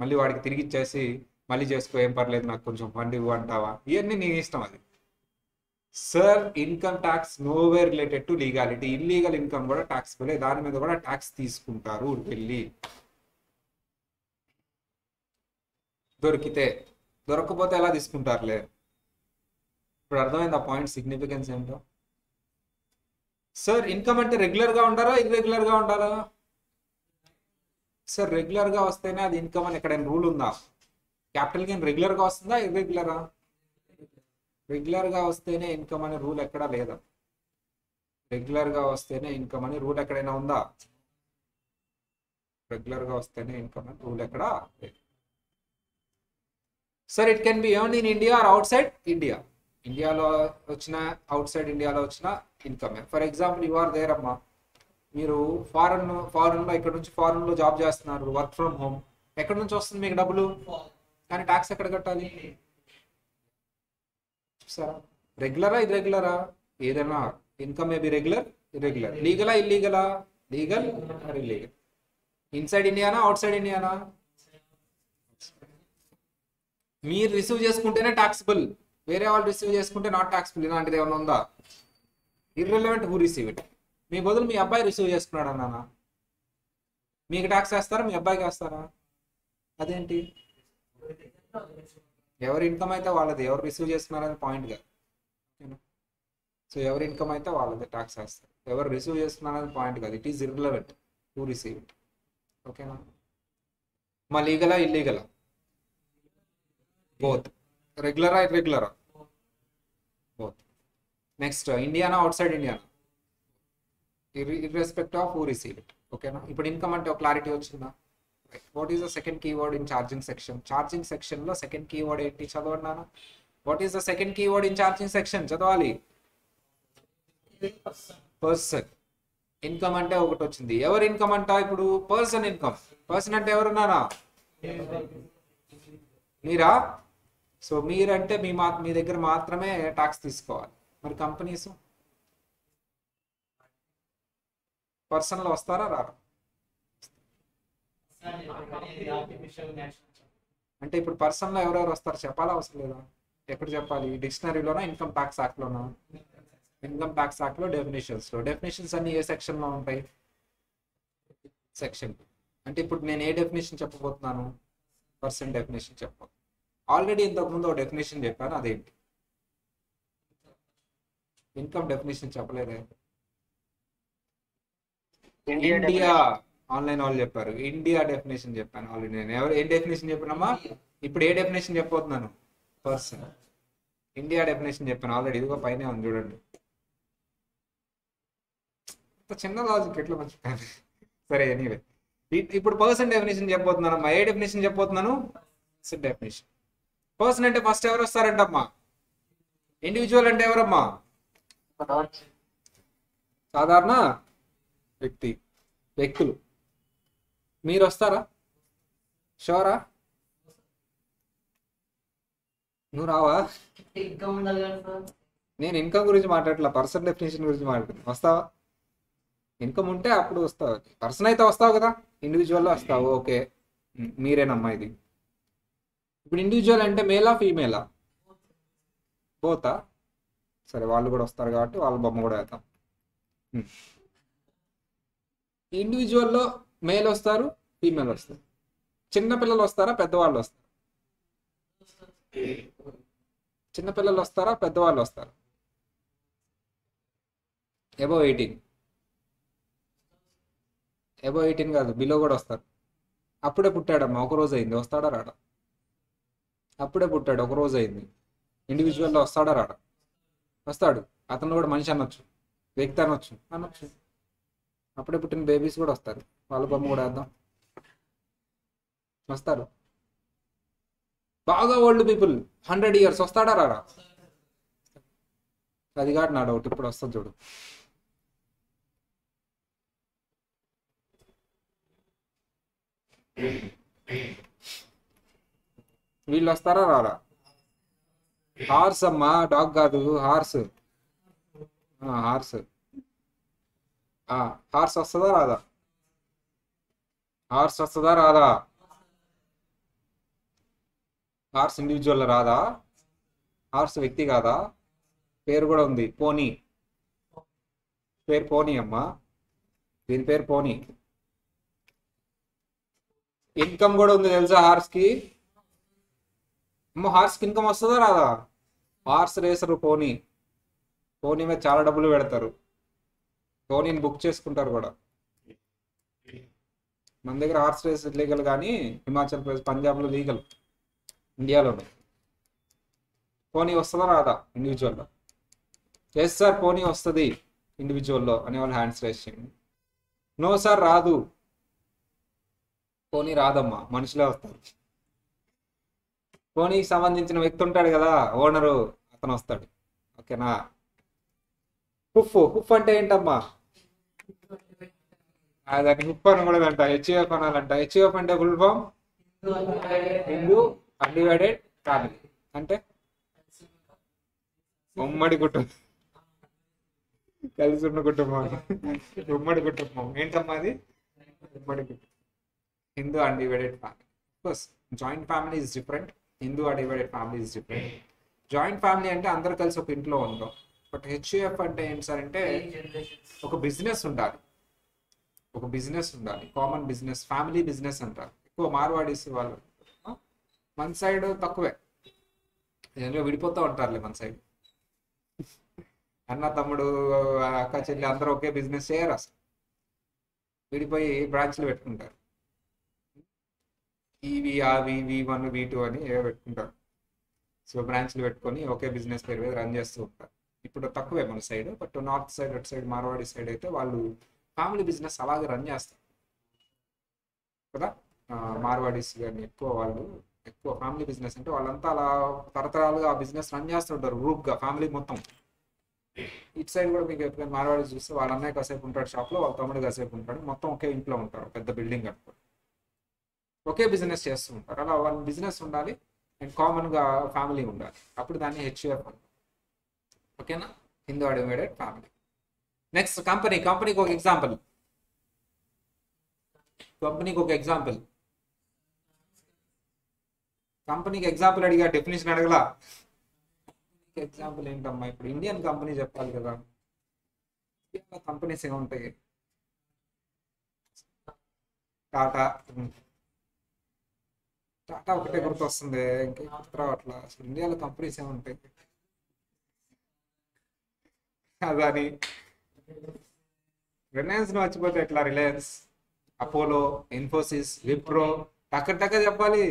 మళ్ళీ వాడికి తిరిగి ఇచ్చేసి మళ్ళీ చేసుకో ఏం పర్లేదు నాకు కొంచెం ఫండ్ ఇవ్వు అంటావా? ఇవన్నీ నీ ఇష్టం అది. Sir income tax no way related to legality illegal income కూడా ట్యాక్స్ దాని మీద కూడా ట్యాక్స్ తీసుకుంటారు ఢిల్లీ. దొరికితే దొరకకపోతే ఎలా తీసుకుంటారులే? ఇప్పుడు అర్థమైంది ఆ పాయింట్ సిగ్నిఫికెన్స్ ఏంటో? సార్ ఇన్కమ్ అంటే రెగ్యులర్గా ఉండాలా ఇర్రెగ్యులర్గా ఉండాలా సార్ రెగ్యులర్గా వస్తేనే అది ఇన్కమ్ అని ఎక్కడైనా రూల్ ఉందా? క్యాపిటల్ గెయిన్ రెగ్యులర్గా వస్తుందా ఇర్రెగ్యులరా రెగ్యులర్గా వస్తేనే ఇన్కమ్ అనే రూల్ ఎక్కడా లేదా? రెగ్యులర్గా వస్తేనే ఇన్కమ్ అని రూల్ ఎక్కడైనా ఉందా? రెగ్యులర్గా వస్తేనే ఇన్కమ్ అని రూల్ ఎక్కడా లేదు. Sir it can be earn in India or outside India ఇండియాలో వచ్చిన అవుట్ సైడ్ ఇండియాలో వచ్చిన ఇన్కమే for example you are there అమ్మా. మీరు ఫారెన్ ఫారెన్లో ఇక్కడ నుంచి ఫారెన్లో జాబ్ చేస్తున్నారు వర్క్ ఫ్రమ్ హోమ్ ఎక్కడి నుంచి వస్తుంది మీకు డబ్బులు? కానీ ట్యాక్స్ ఎక్కడ కట్టాలి? చూసారా? రెగ్యులరా ఇది రెగ్యులరా ఏదైనా ఇన్కమ్ మేబీ రెగ్యులర్ ఇర్రెగ్యులర్ లీగలా ఇల్లీగలా లీగల్ ఆర్ ఇల్లీగల్ ఇన్సైడ్ ఇండియానా అవుట్ సైడ్ ఇండియానా మీరు రిసీవ్ చేసుకుంటేనే ట్యాక్సిబుల్ వేరే వాళ్ళు రిసీవ్ చేసుకుంటే నాట్ టాక్సిబుల్ ఇలాంటిది ఏమైనా ఉందా? ఇర్రెలవెంట్ హూ రిసీవ్ ఇట్ మీ బదులు మీ అబ్బాయి రిసీవ్ చేసుకున్నాడు అన్నానా మీకు ట్యాక్స్ వేస్తారా? మీ అబ్బాయికి వేస్తారా? అదేంటి? ఎవరి ఇన్కమ్ అయితే వాళ్ళది. ఎవరు రిసీవ్ చేసుకున్నారని పాయింట్గా సో ఎవరి ఇన్కమ్ అయితే వాళ్ళది ట్యాక్స్ వేస్తారు. ఎవరు రిసీవ్ చేసుకున్నారని పాయింట్ కాదు. It is irrelevant who receive it ఓకేనా మా లీగలా ఇల్లీగలా బోత్ రెగ్యులరా ఇర్రెగ్యులరా బోత్ నెక్స్ట్ ఇండియానా outside Indiana irrespect of who receive it ఓకేనా ఇప్పుడు ఇన్కమ్ అంటే ఒక క్లారిటీ వచ్చిందా? What is the second keyword in charging section charging సెక్షన్లో సెకండ్ కీవర్డ్ ఏంటి? చదవన్నాను what is the second keyword in charging section చదవాలి. Person income అంటే ఒకటి వచ్చింది. ఎవరు ఇన్కమ్ అంట ఇప్పుడు? పర్సన్ ఇన్కమ్ పర్సన్ అంటే ఎవరున్నారా మీరా? సో మీరంటే మీ మా మీ దగ్గర మాత్రమే ట్యాక్స్ తీసుకోవాలి. మరి కంపెనీస్ పర్సన్లో వస్తారా? రారా? అంటే ఇప్పుడు పర్సన్లో ఎవరెవరు వస్తారు? చెప్పాలా అవసరం లేదా? ఎక్కడ చెప్పాలి? డిక్షనరీలోనా ఇన్కమ్ ట్యాక్స్ యాక్ట్లోనా ఇన్కమ్ ట్యాక్స్ యాక్ట్లో డెఫినేషన్స్లో డెఫినేషన్స్ అన్ని ఏ సెక్షన్లో ఉంటాయి? సెక్షన్ అంటే ఇప్పుడు నేను ఏ డెఫినేషన్ చెప్పబోతున్నాను? పర్సన్ డెఫినేషన్ చెప్పాలి ఆల్రెడీ ఇంతకుముందు ఒక డెఫినేషన్ చెప్పాను అదేంటి? ఇన్కమ్ డెఫినేషన్ చెప్పలేదే? ఇండియా ఆన్లైన్ వాళ్ళు చెప్పారు. ఇండియా డెఫినేషన్ చెప్పాను ఆల్రెడీ నేను. ఎవరు ఏ డెఫినేషన్ చెప్పినామా ఇప్పుడు ఏ డెఫినేషన్ చెప్పబోతున్నాను పర్సన్ ఇండియా డెఫినేషన్ చెప్పాను ఆల్రెడీ ఇదిగో పైన ఉంది చూడండి. చిన్న లాజిక్ ఎట్లా మర్చిపోయాను సరే ఎనీవే ఇప్పుడు పర్సన్ డెఫినేషన్ చెప్పబోతున్నాను అమ్మా. ఏ డెఫినేషన్ చెప్పబోతున్నాను డెఫినేషన్ పర్సన్ అంటే ఫస్ట్ ఎవరు వస్తారంటమ్మా? ఇండివిజువల్ అంటే ఎవరమ్మా? సాధారణ వ్యక్తి వ్యక్తులు. మీరు వస్తారా? షోరా? నువ్వు రావా? నేను ఇన్కమ్ గురించి మాట్లాడలే పర్సన్ డెఫినేషన్ గురించి మాట్లాడుతున్నా. వస్తావా? ఇన్కమ్ ఉంటే అప్పుడు వస్తావు. పర్సన్ అయితే వస్తావు కదా? ఇండివిజువల్లో వస్తావు. ఓకే. మీరేనమ్మా ఇది. ఇప్పుడు ఇండివిజువల్ అంటే మేలా ఫీమేలా పోతా సరే వాళ్ళు కూడా వస్తారు కాబట్టి వాళ్ళ బొమ్మ కూడా వేద్దాం. Hmm. ఇండివిజువల్లో మేల్ వస్తారు ఫీమేల్ వస్తారు. చిన్నపిల్లలు వస్తారా పెద్దవాళ్ళు వస్తారు? చిన్న పిల్లలు వస్తారా పెద్దవాళ్ళు వస్తారు? ఎబో ఎయిటీన్ ఎబో ఎయిటీన్ కాదు బిలో కూడా వస్తారు. అప్పుడే పుట్టాడమ్మా ఒక రోజు అయింది వస్తాడా రాడా? అప్పుడే పుట్టాడు ఒక రోజు అయింది. ఇండివిజువల్లో వస్తాడా రాడా? వస్తాడు. అతను కూడా మనిషి అనొచ్చు వ్యక్తి అనొచ్చు అనొచ్చు. అప్పుడే పుట్టిన బేబీస్ కూడా వస్తారు. వాళ్ళ బొమ్మ కూడా వేద్దాం. వస్తారు. బాగా ఓల్డ్ పీపుల్ హండ్రెడ్ ఇయర్స్ వస్తాడా రారా అది కాదు నా డౌట్ ఇప్పుడు వస్తుంది చూడు. వీళ్ళు వస్తారా రారా? హార్స్ అమ్మా డాగ్ కాదు హార్స్. హార్స్. హార్స్ వస్తుందా రాదా? హార్స్ వస్తుందా రాదా? హార్స్ ఇండివిజువల్ రాదా? హార్స్ వ్యక్తి కాదా? పేరు కూడా ఉంది. పోనీ. పేరు పోనీ అమ్మా. దీని పేరు పోనీ. ఇన్కమ్ కూడా ఉంది తెలుసా హార్స్కి అమ్మ హార్స్కి ఇన్కమ్ వస్తుందా రాదా? హార్స్ రేసరు పోనీ పోనీ మీద చాలా డబ్బులు పెడతారు. పోనీని బుక్ చేసుకుంటారు కూడా. మన దగ్గర హార్స్ రేస్ లీగల్ కానీ హిమాచల్ ప్రదేశ్ పంజాబ్లో లీగల్ ఇండియాలో పోనీ వస్తుందా రాదా? ఇండివిజువల్లో ఎస్ సార్ పోనీ వస్తుంది ఇండివిజువల్లో అనే వాళ్ళు హ్యాండ్స్ రేస్ చేయండి. నో సార్ రాదు. పోనీ రాదమ్మా మనుషులే వస్తారు. పోనీకి సంబంధించిన వ్యక్తి ఉంటాడు కదా ఓనరు అతను వస్తాడు. ఓకేనా? హుఫ్ హుఫ్ అంటే ఏంటమ్మా? దాన్ని హుఫ్ అని కూడా అంట హెచ్ఎఫ్ అనాలంట. హెచ్ఎఫ్ అంటే full form Hindu undivided family అంటే? ఉమ్మడి కుటుంబం. కలిసి ఉన్న కుటుంబం. ఉమ్మడి కుటుంబం. ఏంటమ్మా అది? ఉమ్మడి కుటుంబం. Hindu undivided family course joint family is different Hindu undivided family is different. Joint family అంటే అందరు కలిసి ఒక ఇంట్లో ఉంటాం బట్ హెచ్యుఎఫ్ అంటే ఏంటి సార్ అంటే ఒక బిజినెస్ ఉండాలి. ఒక బిజినెస్ ఉండాలి. కామన్ బిజినెస్ ఫ్యామిలీ బిజినెస్ అంటారు. ఎక్కువ మార్వాడీస్ వాళ్ళు? మన సైడ్ తక్కువే. ఏదో విడిపోతూ ఉంటారులే మన సైడ్. అన్న తమ్ముడు అక్క చెల్లి అందరూ ఒకే బిజినెస్ చేయరు అసలు. విడిపోయి బ్రాంచ్లు పెట్టుకుంటారు. ఇవి అవి వి వన్ వి టూ అని ఏవో పెట్టుకుంటారు. సో బ్రాంచ్లు పెట్టుకొని ఒకే బిజినెస్ పేరు మీద రన్ చేస్తూ ఉంటారు. ఇప్పుడు తక్కువే మన సైడ్ బట్ నార్త్ సైడ్ అటు సైడ్ మార్వాడి సైడ్ అయితే వాళ్ళు ఫ్యామిలీ బిజినెస్ అలాగే రన్ చేస్తారు. కదా? మార్వాడీస్ కానీ ఎక్కువ వాళ్ళు ఎక్కువ ఫ్యామిలీ బిజినెస్ అంటే వాళ్ళంతా అలా తరతరాలుగా ఆ బిజినెస్ రన్ చేస్తుంటారు గ్రూప్గా ఫ్యామిలీ మొత్తం. ఇటు సైడ్ కూడా మీకు ఎప్పుడైనా మార్వాడీస్ చూస్తే వాళ్ళ అన్నయ్య కాసేపు ఉంటాడు షాప్లో వాళ్ళ తమ్ముడు కాసేపు ఉంటాడు మొత్తం ఒకే ఇంట్లో ఉంటారు పెద్ద బిల్డింగ్ కట్టుకొని ఒకే బిజినెస్ చేస్తూ ఉంటారు. అలా వాళ్ళ బిజినెస్ ఉండాలి అండ్ కామన్గా ఫ్యామిలీ ఉండాలి. అప్పుడు దాన్ని హెచ్యుఎఫ్ ఓకేనా? Hindu undivided family. Next company కంపెనీకి ఒక ఎగ్జాంపుల్. కంపెనీకి ఒక ఎగ్జాంపుల్. కంపెనీకి ఎగ్జాంపుల్ అడిగా డెఫినేషన్ అడగలా. ఎగ్జాంపుల్ ఏంటమ్మా? ఇప్పుడు ఇండియన్ కంపెనీ చెప్పాలి కదా. కంపెనీస్ ఏముంటాయి? టాటా టాటా ఒకటే గుర్తొస్తుంది. ఇంకా గుర్తు రావట్లా అసలు ఇండియాలో కంపెనీస్ ఏముంటాయి అదాని. రిలయన్స్ మర్చిపోతే ఎట్లా? రిలయన్స్ అపోలో ఇన్ఫోసిస్ విప్రో టక్క టక్క చెప్పాలి.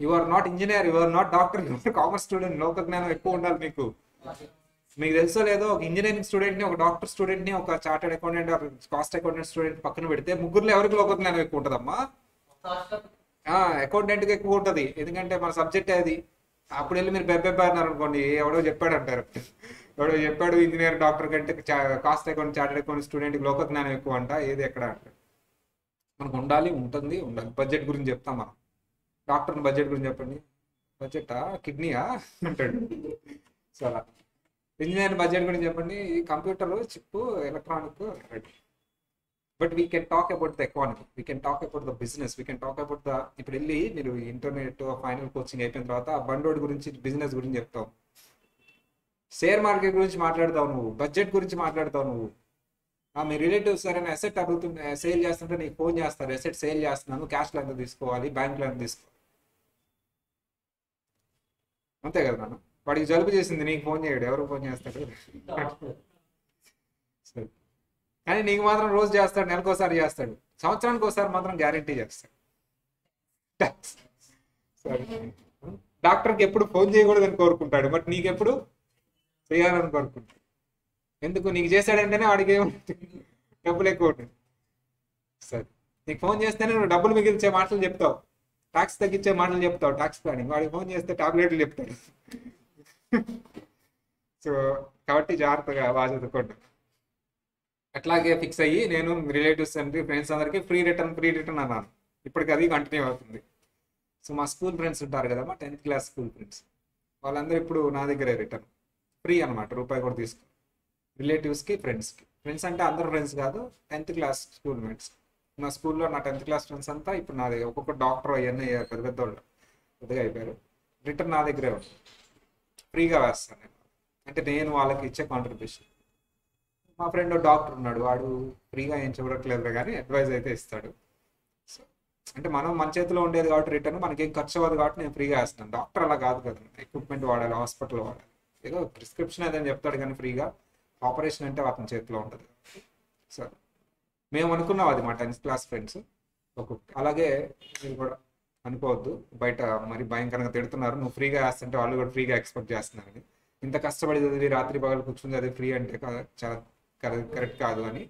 You are not engineer you are not doctor you are commerce student లోక జ్ఞానం ఎక్కువ ఉండాలి మీకు. మీకు తెలుసో లేదో ఒక ఇంజనీరింగ్ స్టూడెంట్ని ఒక డాక్టర్ స్టూడెంట్ని ఒక chartered accountant cost accountant student పక్కన పెడితే ముగ్గురులో ఎవరికి లోక జ్ఞానం ఎక్కువ ఉంటుందమ్మా? అకౌంటెంట్కి ఎక్కువ ఉంటది. ఎందుకంటే మన సబ్జెక్ట్ అది. అప్పుడు వెళ్ళి మీరు బెబ్బెబ్బ అన్నారు అనుకోండి ఎవడో చెప్పాడు అంటారు. ఎవడో చెప్పాడు ఇంజనీర్ డాక్టర్ కంటే cost account chartered account student లోక జ్ఞానం ఎక్కువ అంట ఏది ఎక్కడ అంటారు? మనకు ఉండాలి ఉంటుంది ఉండాలి. బడ్జెట్ గురించి చెప్తాం మనం. డాక్టర్ బడ్జెట్ గురించి చెప్పండి. బడ్జెటా కిడ్నీయా అంటాడు. సో అలా ఇంజనీర్ బడ్జెట్ గురించి చెప్పండి. Computer chip electronic but we can talk about the economy we can talk about the business we can talk about the ఇప్పుడు వెళ్ళి మీరు ఇంటర్నెట్ ఫైనల్ కోచింగ్ అయిపోయిన తర్వాత బండోడ్ గురించి బిజినెస్ గురించి చెప్తావు. షేర్ మార్కెట్ గురించి మాట్లాడతావు నువ్వు. బడ్జెట్ గురించి మాట్లాడతావు నువ్వు. ఆ, మీ రిలేటివ్స్ సరైన అసెట్ అడుగుతుంటే సేల్ చేస్తుంటే నీకు ఫోన్ చేస్తారు. అసెట్ సేల్ చేస్తున్నాను. క్యాష్లో ఎంత తీసుకోవాలి. బ్యాంక్లో ఎంత తీసుకోవాలి అంతే కదా నాన్న? వాడికి జలుబు చేసింది నీకు ఫోన్ చేయడు. ఎవరు ఫోన్ చేస్తాడు కానీ నీకు మాత్రం రోజు చేస్తాడు నెలకోసారి చేస్తాడు. సంవత్సరానికి ఒకసారి మాత్రం గ్యారంటీ చేస్తాడు. సరే డాక్టర్కి ఎప్పుడు ఫోన్ చేయకూడదని కోరుకుంటాడు బట్ నీకెప్పుడు చేయాలని కోరుకుంటాడు. ఎందుకు? నీకు చేశాడంటేనే వాడికి డబ్బులు ఎక్కువ ఉంటుంది సరే. నీకు ఫోన్ చేస్తేనే నువ్వు డబ్బులు మిగిల్చే మాటలు చెప్తావు. ట్యాక్స్ తగ్గించే మాటలు చెప్తావు ట్యాక్స్ ప్లానింగ్ వాడికి ఫోన్ చేస్తే టాబ్లెట్లు చెప్తాడు. సో కాబట్టి జాగ్రత్తగా బాగా చదువుకోండి అట్లాగే ఫిక్స్ అయ్యి నేను రిలేటివ్స్ అండి ఫ్రెండ్స్ అందరికీ ఫ్రీ రిటర్న్ ఫ్రీ రిటర్న్ అన్నాను. ఇప్పటికి అది కంటిన్యూ అవుతుంది. సో మా స్కూల్ ఫ్రెండ్స్ ఉంటారు కదా మా టెన్త్ క్లాస్ స్కూల్ ఫ్రెండ్స్ వాళ్ళందరూ ఇప్పుడు నా దగ్గరే రిటర్న్ ఫ్రీ అనమాట రూపాయి కూడా తీసుకుని రిలేటివ్స్కి ఫ్రెండ్స్కి ఫ్రెండ్స్ అంటే అందరు ఫ్రెండ్స్ కాదు టెన్త్ క్లాస్ స్కూల్ మేట్స్ నా స్కూల్లో నా టెన్త్ క్లాస్ ఫ్రెండ్స్ అంతా ఇప్పుడు నాది ఒక్కొక్క డాక్టర్ అవన్నీ అయ్యారు పెద్ద పెద్ద వాళ్ళు పెద్దగా అయిపోయారు. రిటర్న్ నా దగ్గరే ఉంటుంది ఫ్రీగా వేస్తాను నేను. అంటే నేను వాళ్ళకి ఇచ్చే కాంట్రిబ్యూషన్ మా ఫ్రెండ్ డాక్టర్ ఉన్నాడు. వాడు ఫ్రీగా ఏం చూడట్లేదు కానీ అడ్వైజ్ అయితే ఇస్తాడు. సో అంటే మనం మన చేతిలో ఉండేది కాబట్టి రిటర్న్ మనకి ఏం ఖర్చు అవ్వదు కాబట్టి నేను ఫ్రీగా వేస్తున్నాను డాక్టర్ అలా కాదు కదా. ఎక్విప్మెంట్ వాడాలి హాస్పిటల్ వాడాలి. ఏదో ప్రిస్క్రిప్షన్ ఏదైనా చెప్తాడు కానీ ఫ్రీగా ఆపరేషన్ అంటే అతని చేతిలో ఉంటుంది సో మేము అనుకున్నాం అది మా టెన్త్ క్లాస్ ఫ్రెండ్స్ ఒక అలాగే మీరు కూడా అనుకోవద్దు. బయట మరి భయంకరంగా తిడుతున్నారు. నువ్వు ఫ్రీగా వేస్తుంటే వాళ్ళు కూడా ఫ్రీగా ఎక్స్పెక్ట్ చేస్తున్నారని. ఇంత కష్టపడి చదివి రాత్రి పగలు కూర్చుని అది ఫ్రీ అంటే చాలా కరెక్ట్ కాదు అని.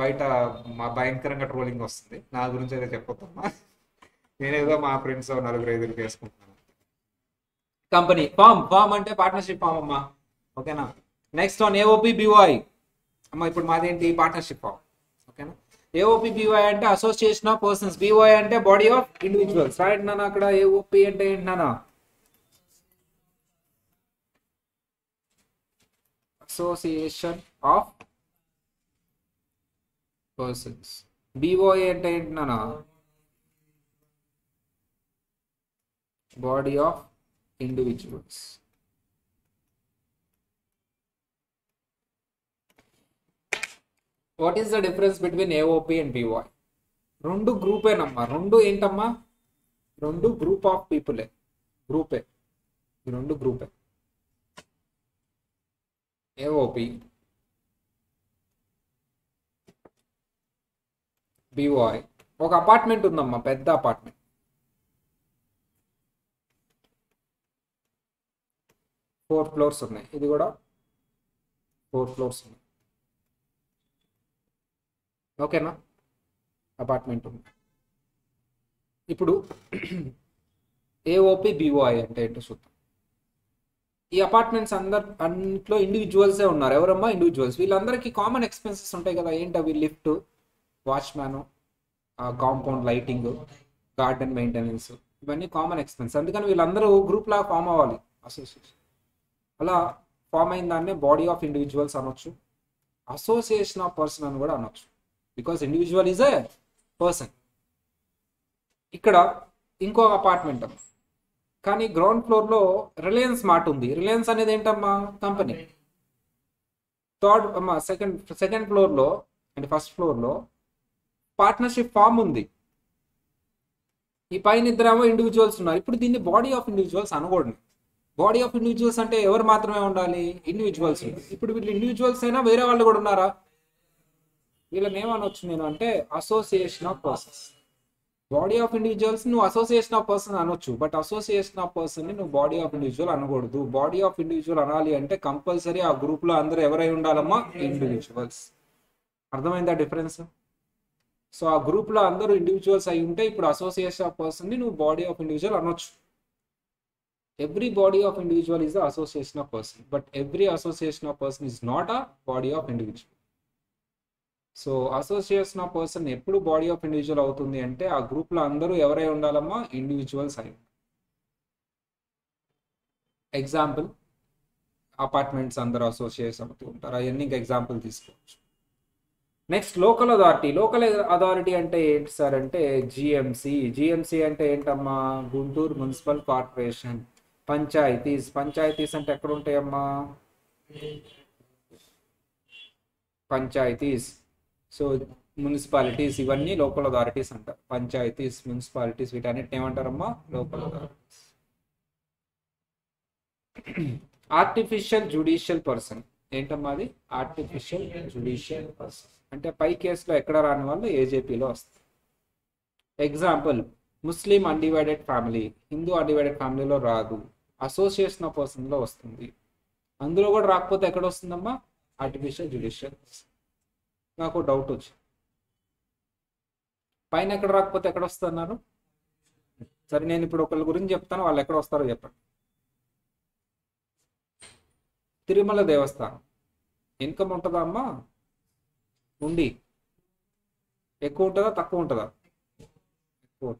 బయట మా భయంకరంగా ట్రోలింగ్ వస్తుంది. నా గురించి అయితే చెప్పొద్దమ్మా. నేనేదో మా ఫ్రెండ్స్ నలుగురు ఐదుగురు వేసుకుంటున్నాను కంపెనీ ఫామ్ ఫామ్ అంటే పార్ట్నర్షిప్ ఫామ్ అమ్మా. ఓకేనా? నెక్స్ట్ వన్ ఏఓపి బివాయ్ అమ్మా ఇప్పుడు మాదేంటి? Partnership firm. ఓకేనా? ఏఓపి బివై అంటే అసోసియేషన్ ఆఫ్ పర్సన్స్ బివై అంటే బాడీ ఆఫ్ ఇండివిజువల్స్ రైట్ నాన్న? అక్కడ ఏఓపి అంటే ఏంటి నాన్న? అసోసియేషన్ ఆఫ్ పర్సన్స్ బిఓఐ అంటే ఏంటి నాన్న body of individuals what is the difference between A O P and B O I రెండు గ్రూపేనమ్మా రెండు ఏంటమ్మా రెండు గ్రూప్ ఆఫ్ పీపులే గ్రూపే ఈ రెండు గ్రూపే ఏఓపి బీఓఐ ఒక అపార్ట్మెంట్ ఉందమ్మా పెద్ద అపార్ట్మెంట్ ఫోర్ ఫ్లోర్స్ ఉన్నాయి. ఇది కూడా ఫోర్ ఫ్లోర్స్ ఉన్నాయి. ఓకేనా అపార్ట్మెంట్ ఉంది. ఇప్పుడు ఏఓపి బీఓఐ అంటే ఏంటో చూద్దాం. ఈ అపార్ట్మెంట్స్ అందరు అన్నిట్లో ఇండివిజువల్సే ఉన్నారు. ఎవరమ్మా? ఇండివిజువల్స్ వీళ్ళందరికీ కామన్ ఎక్స్పెన్సెస్ ఉంటాయి కదా. ఏంటి అవి? Lift watchman compound lighting garden maintenance ఇవన్నీ కామన్ ఎక్స్పెన్స్. అందుకని వీళ్ళందరూ గ్రూప్ లా ఫామ్ అవ్వాలి. అసోసియేషన్. అలా ఫామ్ అయిన దాన్నే బాడీ ఆఫ్ ఇండివిజువల్స్ అనొచ్చు. అసోసియేషన్ ఆఫ్ పర్సన్ అని కూడా అనొచ్చు. Because individual is a person. ఇక్కడ ఇంకో అపార్ట్మెంట్ కానీ గ్రౌండ్ ఫ్లోర్లో రిలయన్స్ మార్ట్ ఉంది. రిలయన్స్ అనేది ఏంటమ్మా? కంపెనీ. థర్డ్ అమ్మా సెకండ్ సెకండ్ ఫ్లోర్లో అంటే ఫస్ట్ ఫ్లోర్లో పార్ట్నర్షిప్ ఫామ్ ఉంది. ఈ పైన ఇద్దరేమో ఇండివిజువల్స్ ఉన్నారు. ఇప్పుడు దీన్ని బాడీ ఆఫ్ ఇండివిజువల్స్ అనకూడదు. బాడీ ఆఫ్ ఇండివిజువల్స్ అంటే ఎవరు మాత్రమే ఉండాలి? ఇండివిజువల్స్ ఇప్పుడు వీళ్ళు ఇండివిజువల్స్ అయినా వేరే వాళ్ళు కూడా ఉన్నారా? వీళ్ళని ఏమనొచ్చు నేను అంటే association of persons body of individuals నువ్వు అసోసియేషన్ ఆఫ్ పర్సన్ అనొచ్చు. బట్ అసోసియేషన్ ఆఫ్ పర్సన్ని నువ్వు బాడీ ఆఫ్ ఇండివిజువల్ అనకూడదు. బాడీ ఆఫ్ ఇండివిజువల్ అనాలి అంటే కంపల్సరీ ఆ గ్రూప్లో అందరూ ఎవరై ఉండాలమ్మా? ఇండివిజువల్స్ అర్థమైందా డిఫరెన్స్ సో ఆ గ్రూప్లో అందరూ ఇండివిజువల్స్ అయి ఉంటే ఇప్పుడు అసోసియేషన్ ఆఫ్ పర్సన్ని నువ్వు బాడీ ఆఫ్ ఇండివిజువల్ అనొచ్చు. Every body of individual is the association of person but every association of person is not a body of individual so association of person ఎప్పుడు బాడీ ఆఫ్ ఇండివిజువల్ అవుతుంది అంటే ఆ గ్రూప్లో అందరూ ఎవరై ఉండాలమ్మా? ఇండివిజువల్స్ అయి ఎగ్జాంపుల్ అపార్ట్మెంట్స్ అందరూ అసోసియేషన్ అవుతూ ఉంటారు. అవన్నీ ఇంకా ఎగ్జాంపుల్ తీసుకోవచ్చు. Next local authority local authority అంటే ఏంటి సార్? అంటే G M C G M C అంటే ఏంటమ్మా? Guntur municipal corporation. Panchayats. Panchayats అంటే ఎక్కడ ఉంటాయమ్మా పంచాయతీస్. సో మున్సిపాలిటీస్ ఇవన్నీ లోకల్ అథారిటీస్ అంట. పంచాయతీస్ మున్సిపాలిటీస్ వీటన్నిటిని ఏమంటారమ్మా? Local authorities artificial judicial person ఏంటమ్మా అది? ఆర్టిఫిషియల్ జుడిషియల్ పర్సన్ అంటే పై కేసులో ఎక్కడ రాని వాళ్ళు ఏజేపీలో వస్తుంది example Muslim undivided family Hindu undivided ఫ్యామిలీలో రాదు. అసోసియేషన్ ఆఫ్ పర్సన్లో వస్తుంది. అందులో కూడా రాకపోతే ఎక్కడ వస్తుందమ్మా? ఆర్టిఫిషియల్ జ్యుడిషియల్ నాకు డౌట్ వచ్చింది. పైన ఎక్కడ రాకపోతే ఎక్కడ వస్తున్నారు? సరే నేను ఇప్పుడు ఒకళ్ళ గురించి చెప్తాను వాళ్ళు ఎక్కడ వస్తారో చెప్పండి. తిరుమల దేవస్థానం. ఇన్కమ్ ఉంటుందా అమ్మా? ఉండి. ఎక్కువ ఉంటుందా? తక్కువ ఉంటుందా? ఎక్కువ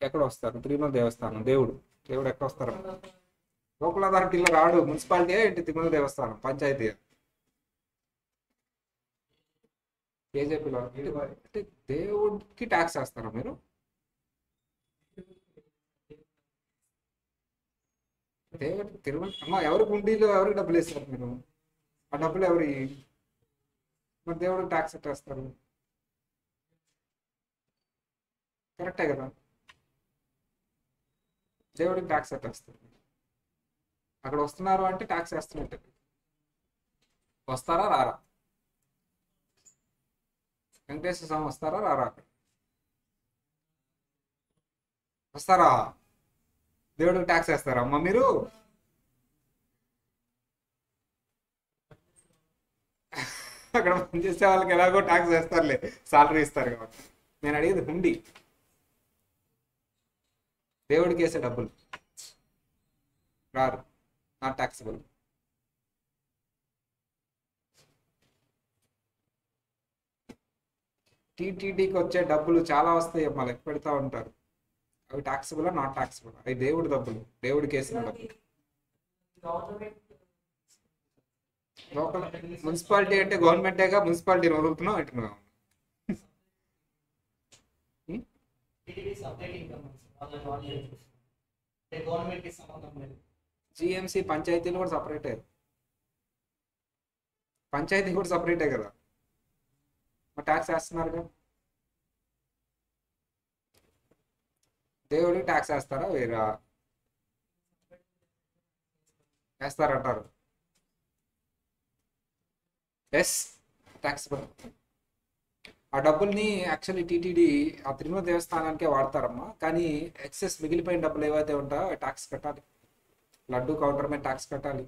ఎక్కడ వస్తారు తిరుమల దేవస్థానం దేవుడు. దేవుడు ఎక్కడ వస్తారు లోకల్ అథారిటీలో రాడు. మున్సిపాలిటీ ఏంటి? తిరుమల దేవస్థానం పంచాయతీ కేజేపీలో అంటే దేవుడికి ట్యాక్స్ వేస్తారా మీరు? దేవుడు తిరుమల అమ్మ ఎవరి గుండీలో ఎవరికి డబ్బులు వేస్తారు మీరు? ఆ డబ్బులు ఎవరి మరి దేవుడు ట్యాక్స్ ఎట్లా కరెక్టే కదా? దేవుడికి ట్యాక్స్ కట్టేస్తారు అక్కడ వస్తున్నారు అంటే ట్యాక్స్ వేస్తున్నట్టు. వస్తారా రారా? వెంకటేశ్వర స్వామి వస్తారా రారా అక్కడ? వస్తారా? దేవుడికి ట్యాక్స్ వేస్తారా అమ్మ మీరు? అక్కడ పనిచేసే వాళ్ళకి ఎలాగో ట్యాక్స్ వేస్తారులే సాలరీ ఇస్తారు కాబట్టి. నేను అడిగేది హుండి. దేవుడికి వేసే డబ్బులు. రారు. నాట్ ట్యాక్సిబుల్ టీటీడీకి వచ్చే డబ్బులు చాలా వస్తాయి అమ్మా లెక్క పెడతా ఉంటారు. అవి ట్యాక్సిబుల్ నాట్ ట్యాక్సిబుల్ అవి దేవుడి డబ్బులు. దేవుడికి వేసిన డబ్బులు. గవర్నమెంట్ మున్సిపాలిటీ అంటే గవర్నమెంటేగా మున్సిపాలిటీని వదులుతున్నాం అంటున్నాం జిఎంసి పంచాయతీలు కూడా సపరేటే పంచాయతీ కూడా సపరేటే కదా. మరి ట్యాక్స్ వేస్తున్నారుగా దేవుడికి ట్యాక్స్ వేస్తారా వేరా? వేస్తారంటారు. ఎస్ ట్యాక్స్ ఆ డబ్బుల్ని యాక్చువల్లీ టీటీడీ ఆ తిరుమల దేవస్థానానికే వాడతారమ్మా. కానీ ఎక్సెస్ మిగిలిపోయిన డబ్బులు ఏవైతే ఉంటాయో ట్యాక్స్ కట్టాలి. లడ్డు కౌంటర్ మీద ట్యాక్స్ కట్టాలి.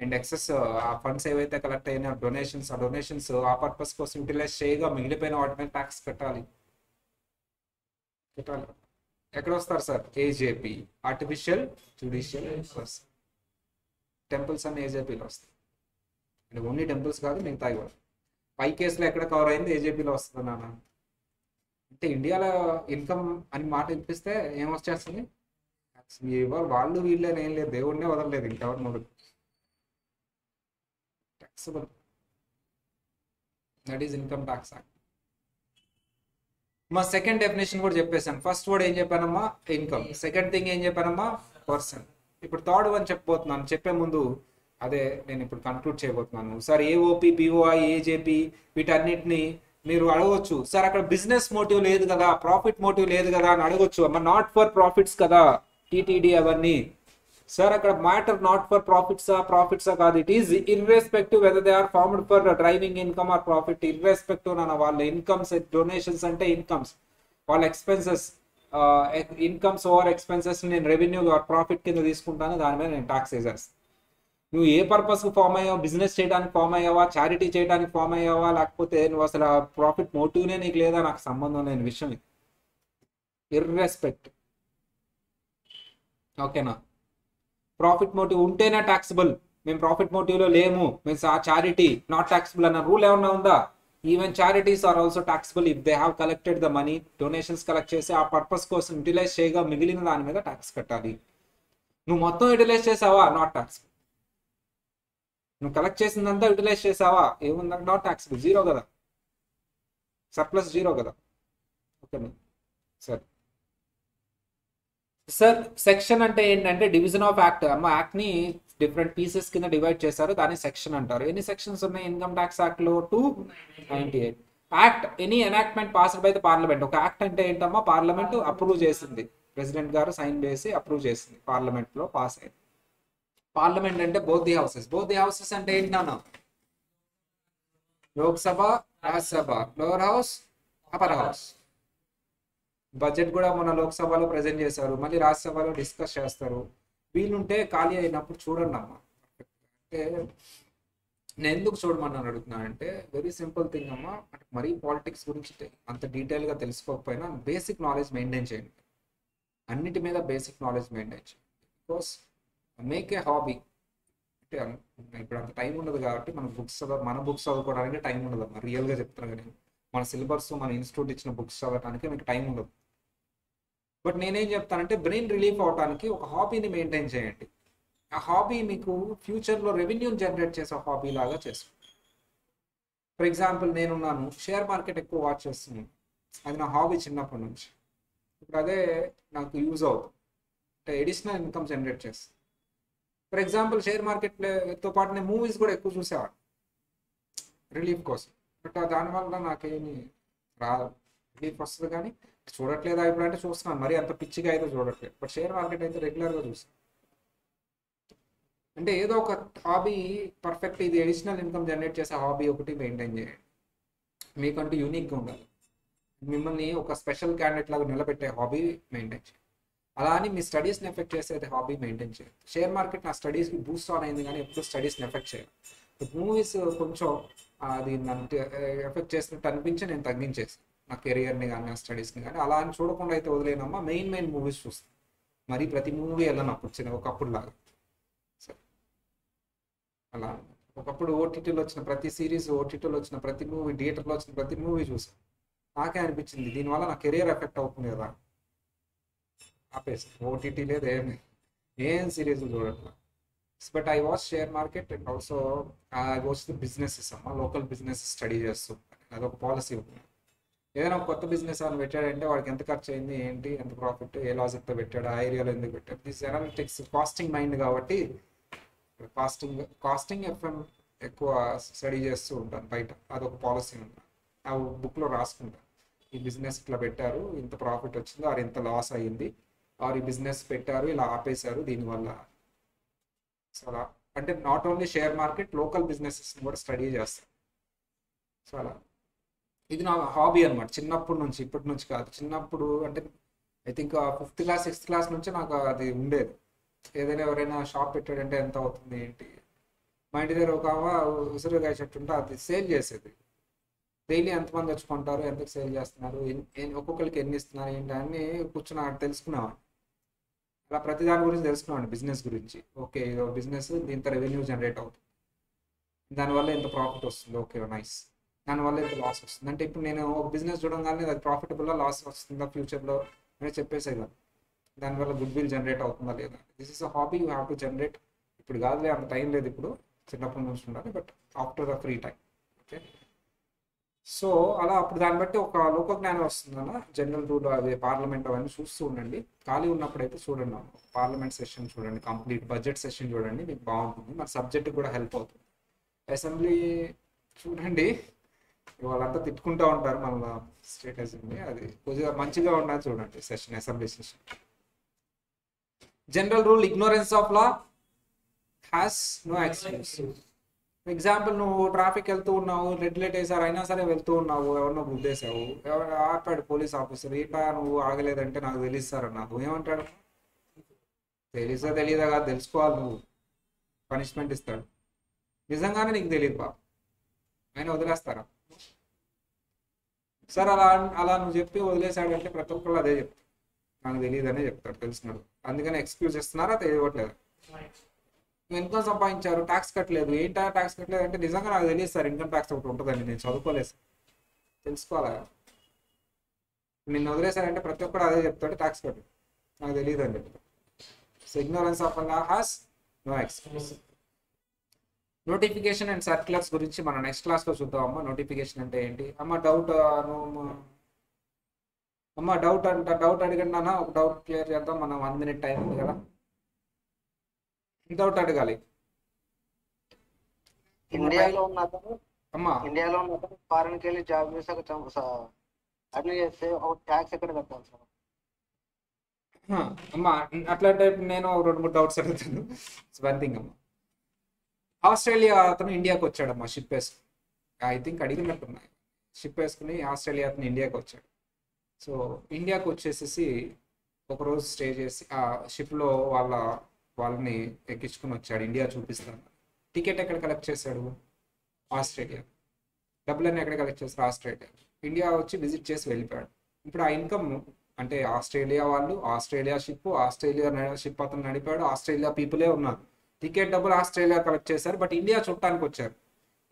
అండ్ ఎక్సెస్ ఆ ఫండ్స్ ఏవైతే కలెక్ట్ అయినా డొనేషన్స్ ఆ డొనేషన్స్ ఆ పర్పస్ కోసం యూటిలైజ్ చేయగా మిగిలిపోయిన వాటి మీద ట్యాక్స్ కట్టాలి. కట్టాలి. ఎక్కడ వస్తారు sir A J P artificial judicial temples అన్ని ఏజేపీలో వస్తాయి. అండ్ ఓన్లీ టెంపుల్స్ కాదు మిగతా కూడా. పై కేసులో ఎక్కడ కవర్ అయింది? ఏజేపీలో వస్తుంది నాన్న? అంటే ఇండియాలో ఇన్కమ్ అని మాట వినిపిస్తే ఏం వచ్చేస్తుంది ఎవరు వాళ్ళు వీళ్ళని ఏం లేదు. దేవుడినే వదలలేదు ఇంకెవరు మూడు taxable that is income tax act మా సెకండ్ డెఫినేషన్ కూడా చెప్పేశాను. ఫస్ట్ వర్డ్ ఏం చెప్పానమ్మా? ఇన్కమ్ సెకండ్ థింగ్ ఏం చెప్పానమ్మా? పర్సన్ ఇప్పుడు థర్డ్ వన్ చెప్పబోతున్నాను. చెప్పే ముందు అదే నేను ఇప్పుడు కన్క్లూడ్ చేయబోతున్నాను. సార్ ఏఓపి పిఓఐ ఏజేపి వీటన్నిటిని మీరు అడగవచ్చు సార్ అక్కడ బిజినెస్ మోటివ్ లేదు కదా ప్రాఫిట్ మోటివ్ లేదు కదా అని అడగొచ్చు. అమ్మ నాట్ ఫర్ ప్రాఫిట్స్ కదా టీటీడీ అవన్నీ. సార్ అక్కడ మ్యాటర్ నాట్ ఫర్ ప్రాఫిట్సా ప్రాఫిట్సా కాదు. It is irrespective whether they are formed for driving income or profit irrespective అన్న వాళ్ళ ఇన్కమ్స్ డొనేషన్స్ అంటే ఇన్కమ్స్ వాళ్ళ ఎక్స్పెన్సెస్ ఇన్కమ్స్ ఓవర్ ఎక్స్పెన్సెస్ నేను రెవెన్యూ ఆర్ ప్రాఫిట్ కింద తీసుకుంటాను దాని మీద నేను ట్యాక్స్ వేసేస్తాను నువ్వు ఏ పర్పస్ ఫామ్ అయ్యావు? బిజినెస్ చేయడానికి ఫామ్ అయ్యావా? చారిటీ చేయడానికి ఫామ్ అయ్యావా? లేకపోతే నువ్వు అసలు ప్రాఫిట్ మోటివ్నే నీకు లేదా? నాకు సంబంధం లేని విషయం ఇది. ఇర్రెస్పెక్ట్ ఓకేనా ప్రాఫిట్ మోటివ్ ఉంటేనే ట్యాక్సిబుల్ మేము ప్రాఫిట్ మోటివ్లో లేము. మేము చారిటీ నాట్ ట్యాక్సిబుల్ అన్న రూల్ ఏమన్నా ఉందా? Even charities are also taxable if they have collected the money donations collect చేసి ఆ పర్పస్ కోసం యూటిలైజ్ చేయగా మిగిలిన దాని మీద ట్యాక్స్ కట్టాలి. నువ్వు మొత్తం యూటిలైజ్ చేసావా? నాట్ ట్యాక్సిబుల్ నువ్వు కలెక్ట్ చేసిందంతా యూటిలైజ్ చేసావా? ఏముందంటే నాట్ ట్యాక్సిబుల్ జీరో కదా. సర్ప్లస్ జీరో కదా. ఓకేనా సరే. సార్ సెక్షన్ అంటే ఏంటంటే డివిజన్ ఆఫ్ యాక్ట్ అమ్మ యాక్ట్ని డిఫరెంట్ పీసెస్ కింద డివైడ్ చేశారు దాన్ని సెక్షన్ అంటారు. ఎన్ని సెక్షన్స్ ఉన్నాయి? ఇన్కమ్ ట్యాక్స్ యాక్ట్లో two ninety eight act any enactment passed by the parliament ఒక యాక్ట్ అంటే ఏంటమ్మా? పార్లమెంట్ అప్రూవ్ చేసింది. ప్రెసిడెంట్ గారు సైన్ చేసి అప్రూవ్ చేసింది. పార్లమెంట్లో పాస్ అయింది. పార్లమెంట్ అంటే both the houses both the houses అంటే ఏంటి నాన్న? Lok Sabha Rajya Sabha lower house upper house. Budget కూడా మన లోక్సభలో ప్రజెంట్ చేశారు. మళ్ళీ రాజ్యసభలో డిస్కస్ చేస్తారు. వీలుంటే ఖాళీ అయినప్పుడు చూడండి అమ్మా. అంటే నేను ఎందుకు చూడమని అడుగుతున్నా అంటే వెరీ సింపుల్ థింగ్ అమ్మా. అంటే మరీ పాలిటిక్స్ గురించి అంత డీటెయిల్గా తెలుసుకోకపోయినా బేసిక్ నాలెడ్జ్ మెయింటైన్ చేయండి. అన్నిటి మీద బేసిక్ నాలెడ్జ్ మెయింటైన్ చేయండి. బికాస్ మేక్ ఏ హాబీ అంటే ఇప్పుడు అంత టైం ఉండదు కాబట్టి మన బుక్స్ మన బుక్స్ చదువుకోవడానికి టైం ఉండదు. అమ్మా రియల్గా చెప్తున్నాను కానీ మన సిలబస్ మన ఇన్స్టిట్యూట్ ఇచ్చిన బుక్స్ చదవడానికి మీకు టైం ఉండదు. బట్ నేనేం చెప్తానంటే బ్రెయిన్ రిలీఫ్ అవడానికి ఒక హాబీని మెయింటైన్ చేయండి. ఆ హాబీ మీకు ఫ్యూచర్లో రెవెన్యూని జనరేట్ చేసే హాబీ లాగా చేసుకో ఫర్ ఎగ్జాంపుల్ నేనున్నాను షేర్ మార్కెట్ ఎక్కువ వాచ్ చేస్తున్నాను. అది నా హాబీ చిన్నప్పటి నుంచి. ఇప్పుడు అదే నాకు యూజ్ అవుతుంది. అంటే ఎడిషనల్ ఇన్కమ్ జనరేట్ చేస్తుంది. ఫర్ ఎగ్జాంపుల్ షేర్ మార్కెట్తో పాటు నేను మూవీస్ కూడా ఎక్కువ చూసేవాడు. రిలీఫ్ కోసం. బట్ దానివల్ల నాకేమి రా రిలీఫ్ వస్తుంది కానీ చూడట్లేదా ఇప్పుడు అంటే చూస్తున్నాను. మరి అంత పిచ్చిగా అయితే చూడట్లేదు. బట్ షేర్ మార్కెట్ అయితే రెగ్యులర్గా చూస్తాను అంటే ఏదో ఒక హాబీ పర్ఫెక్ట్ ఇది అడిషనల్ ఇన్కమ్ జనరేట్ చేసే హాబీ ఒకటి మెయింటైన్ చేయండి. మీకంటూ యూనిక్గా ఉండాలి. మిమ్మల్ని ఒక స్పెషల్ క్యాండిడేట్ లాగా నిలబెట్టే హాబీ మెయింటైన్ చేయండి. అలా అని మీ స్టడీస్ని ఎఫెక్ట్ చేసేది హాబీ మెయింటైన్ చేయాలి షేర్ మార్కెట్ నా స్టడీస్కి బూస్ట్ ఆన్ అయింది కానీ ఎప్పుడు స్టడీస్ని ఎఫెక్ట్ చేయాలి మూవీస్ కొంచెం అది నన్ను ఎఫెక్ట్ చేసినట్టు అనిపించి నేను తగ్గించేసి నా కెరియర్ని కానీ నా స్టడీస్ని కానీ అలా అని చూడకుండా అయితే వదిలేనమ్మా మెయిన్ మెయిన్ మూవీస్ చూస్తాను. మరి ప్రతి మూవీ వెళ్ళను అప్పుడు చిన్న ఒకప్పుడు లాగా సరే. అలా ఒకప్పుడు ఓటీటీలో వచ్చిన ప్రతి సిరీస్ ఓటీటీలో వచ్చిన ప్రతి మూవీ థియేటర్లో వచ్చిన ప్రతి మూవీ చూసాను నాకే అనిపించింది దీనివల్ల నా కెరియర్ ఎఫెక్ట్ అవుతుంది కదా ఆపేసి ఓటీటీ లేదు ఏం ఏం series చూడట్లా. But I watch share market and also I watch the businesses అమ్మ. లోకల్ బిజినెస్ స్టడీ చేస్తూ అదొక పాలసీ ఉంది. ఏదైనా కొత్త బిజినెస్ అని పెట్టాడంటే వాడికి ఎంత ఖర్చు అయింది ఏంటి ఎంత ప్రాఫిట్ ఏ లాజిక్తో పెట్టాడు ఆ ఏరియాలో ఎందుకు పెట్టాడు. దిస్ అనలిటిక్స్ కాస్టింగ్ మైండ్ కాబట్టి కాస్టింగ్ కాస్టింగ్ ఎఫ్ఎం ఎక్కువ స్టడీ చేస్తూ ఉంటాను బయట. అదొక పాలసీ ఉంది. ఆ బుక్లో రాసుకుంటాను ఈ బిజినెస్ ఇట్లా పెట్టారు ఇంత ప్రాఫిట్ వచ్చింది ఆర్ ఇంత లాస్ అయ్యింది. ఆర్ ఈ బిజినెస్ పెట్టారు ఇలా ఆపేశారు దీనివల్ల. సో అలా. అంటే not only share market local businesses కూడా స్టడీ చేస్తాను సో అలా. ఇది నా హాబీ అనమాట చిన్నప్పటి నుంచి ఇప్పటి నుంచి కాదు. చిన్నప్పుడు అంటే I think fifth class sixth class నుంచి నాకు అది ఉండేది. ఏదైనా ఎవరైనా షాప్ పెట్టాడంటే ఎంత అవుతుంది ఏంటి? మా ఇంటి దగ్గర ఒక ఉసిరికాయ చెట్టు ఉంటే అది సేల్ చేసేది. డైలీ ఎంతమంది వచ్చి కొంటారు ఎంతకు సేల్ చేస్తున్నారు ఒక్కొక్కరికి ఎన్ని ఇస్తున్నారు ఏంటి అన్ని కూర్చుని తెలుసుకున్నాను అలా ప్రతి దాని గురించి తెలుసుకోండి బిజినెస్ గురించి. ఓకే బిజినెస్ ఇంత రెవెన్యూ జనరేట్ అవుతుంది. దానివల్ల ఎంత ప్రాఫిట్ వస్తుంది. Okay nice. దానివల్ల ఎంత లాస్ వస్తుంది. అంటే ఇప్పుడు నేను ఒక బిజినెస్ చూడగానే అది ప్రాఫిటబుల్గా లాస్ వస్తుందా ఫ్యూచర్లో అని చెప్పేసే కదా. దానివల్ల గుడ్ విల్ జనరేట్ అవుతుందా లేదా? This is a hobby you have to generate ఇప్పుడు కాదులే అంత టైం లేదు ఇప్పుడు. చిన్నప్పటి నుంచి ఉండాలి but after the free time. Okay? So అలా అప్పుడు దాన్ని బట్టి ఒక లోక జ్ఞానం వస్తుందన్న. జనరల్ రూల్ అదే పార్లమెంట్ అవన్నీ చూస్తూ ఉండండి. ఖాళీ ఉన్నప్పుడు అయితే చూడండి. పార్లమెంట్ సెషన్ చూడండి కంప్లీట్ బడ్జెట్ సెషన్ చూడండి మీకు బాగుంటుంది. మన సబ్జెక్ట్ కూడా హెల్ప్ అవుతుంది. అసెంబ్లీ చూడండి. వాళ్ళంతా తిట్టుకుంటూ ఉంటారు మన స్టేటస్ అది కొద్దిగా మంచిగా ఉన్నది చూడండి session assembly session. General rule ignorance of law. Has no experience example నువ్వు ట్రాఫిక్ వెళ్తూ ఉన్నావు రెడ్ లైట్ వేసారు అయినా సరే వెళ్తూ ఉన్నావు ఎవరినో గుద్దేశావు ఎవరు ఆపాడు పోలీస్ ఆఫీసర్ ఇట్లా నువ్వు ఆగలేదంటే నాకు తెలుస్తారా నాకు ఏమంటాడు? తెలుసా తెలియదా కాదు తెలుసుకోవాలి నువ్వు. పనిష్మెంట్ ఇస్తాడు. నిజంగానే నీకు తెలియదు బా ఆయన వదిలేస్తారా? సార్ అలా అలా నువ్వు చెప్పి వదిలేశాడంటే ప్రతి ఒక్కళ్ళు అదే చెప్తాడు నాకు తెలియదనే చెప్తాడు తెలిసినాడు అందుకని ఎక్స్క్యూజ్ ఇస్తున్నారా తెలియట్లేదు? ఇన్కమ్ సంపాదించారు? ట్యాక్స్ కట్టలేదు. ఏంటా ట్యాక్స్ కట్టలేదు అంటే నిజంగా నాకు తెలియదు సార్ ఇన్కమ్ ట్యాక్స్ ఒకటి ఉంటుందండి నేను చదువుకోలేదు సార్. తెలుసుకోవాలా? నిన్ను వదిలేశారంటే ప్రతి ఒక్కరు అదే చెప్తాడు ట్యాక్స్ కట్టు నాకు తెలియదు అని చెప్తాడు. So ignorance of law has no excuse notification and circulars గురించి మనం నెక్స్ట్ క్లాస్లో చూద్దాం. అమ్మ నోటిఫికేషన్ అంటే ఏంటి? అమ్మ డౌట్ నువ్వు అమ్మ డౌట్ అంట డౌట్ అడగండి అన్న ఒక డౌట్ క్లియర్ చేద్దాం. మనం వన్ మినిట్ టైం ఉంది కదా. డౌట్ అడగాలి. ఇండియాలో ఉన్న అతను అమ్మా. ఇండియాలో ఉన్న అతను ఫారెన్కి వెళ్ళి జాబ్ చేసాక అట్లా చేస్తే ఒక ట్యాక్స్ ఎక్కడ కట్టాలి సార్? అమ్మా అట్లాంటి నేను ఒక రెండు మూడు డౌట్స్ అడుగుతాను. వన్ థింగ్ అమ్మా. ఆస్ట్రేలియా అతను ఇండియాకి వచ్చాడమ్మా షిప్ వేసుకుని ఐ థింక్ అడిగినట్టున్నాయి. షిప్ వేసుకుని ఆస్ట్రేలియా అతను ఇండియాకి వచ్చాడు. సో ఇండియాకి వచ్చేసేసి ఒకరోజు స్టే చేసి ఆ షిప్లో వాళ్ళ వాళ్ళని ఎక్కించుకుని వచ్చాడు. ఇండియా చూపిస్తాను. టికెట్ ఎక్కడ కలెక్ట్ చేశాడు? ఆస్ట్రేలియా. డబ్బులన్నీ ఎక్కడ కలెక్ట్ చేస్తారు ఆస్ట్రేలియా. ఇండియా వచ్చి విజిట్ చేసి వెళ్ళిపోయాడు. ఇప్పుడు ఆ ఇన్కమ్ అంటే ఆస్ట్రేలియా వాళ్ళు ఆస్ట్రేలియా షిప్ ఆస్ట్రేలియా షిప్ అతను నడిపాడు. ఆస్ట్రేలియా పీపులే ఉన్నారు. టికెట్ డబ్బులు ఆస్ట్రేలియా కలెక్ట్ చేశారు. బట్ ఇండియా చూడటానికి వచ్చారు.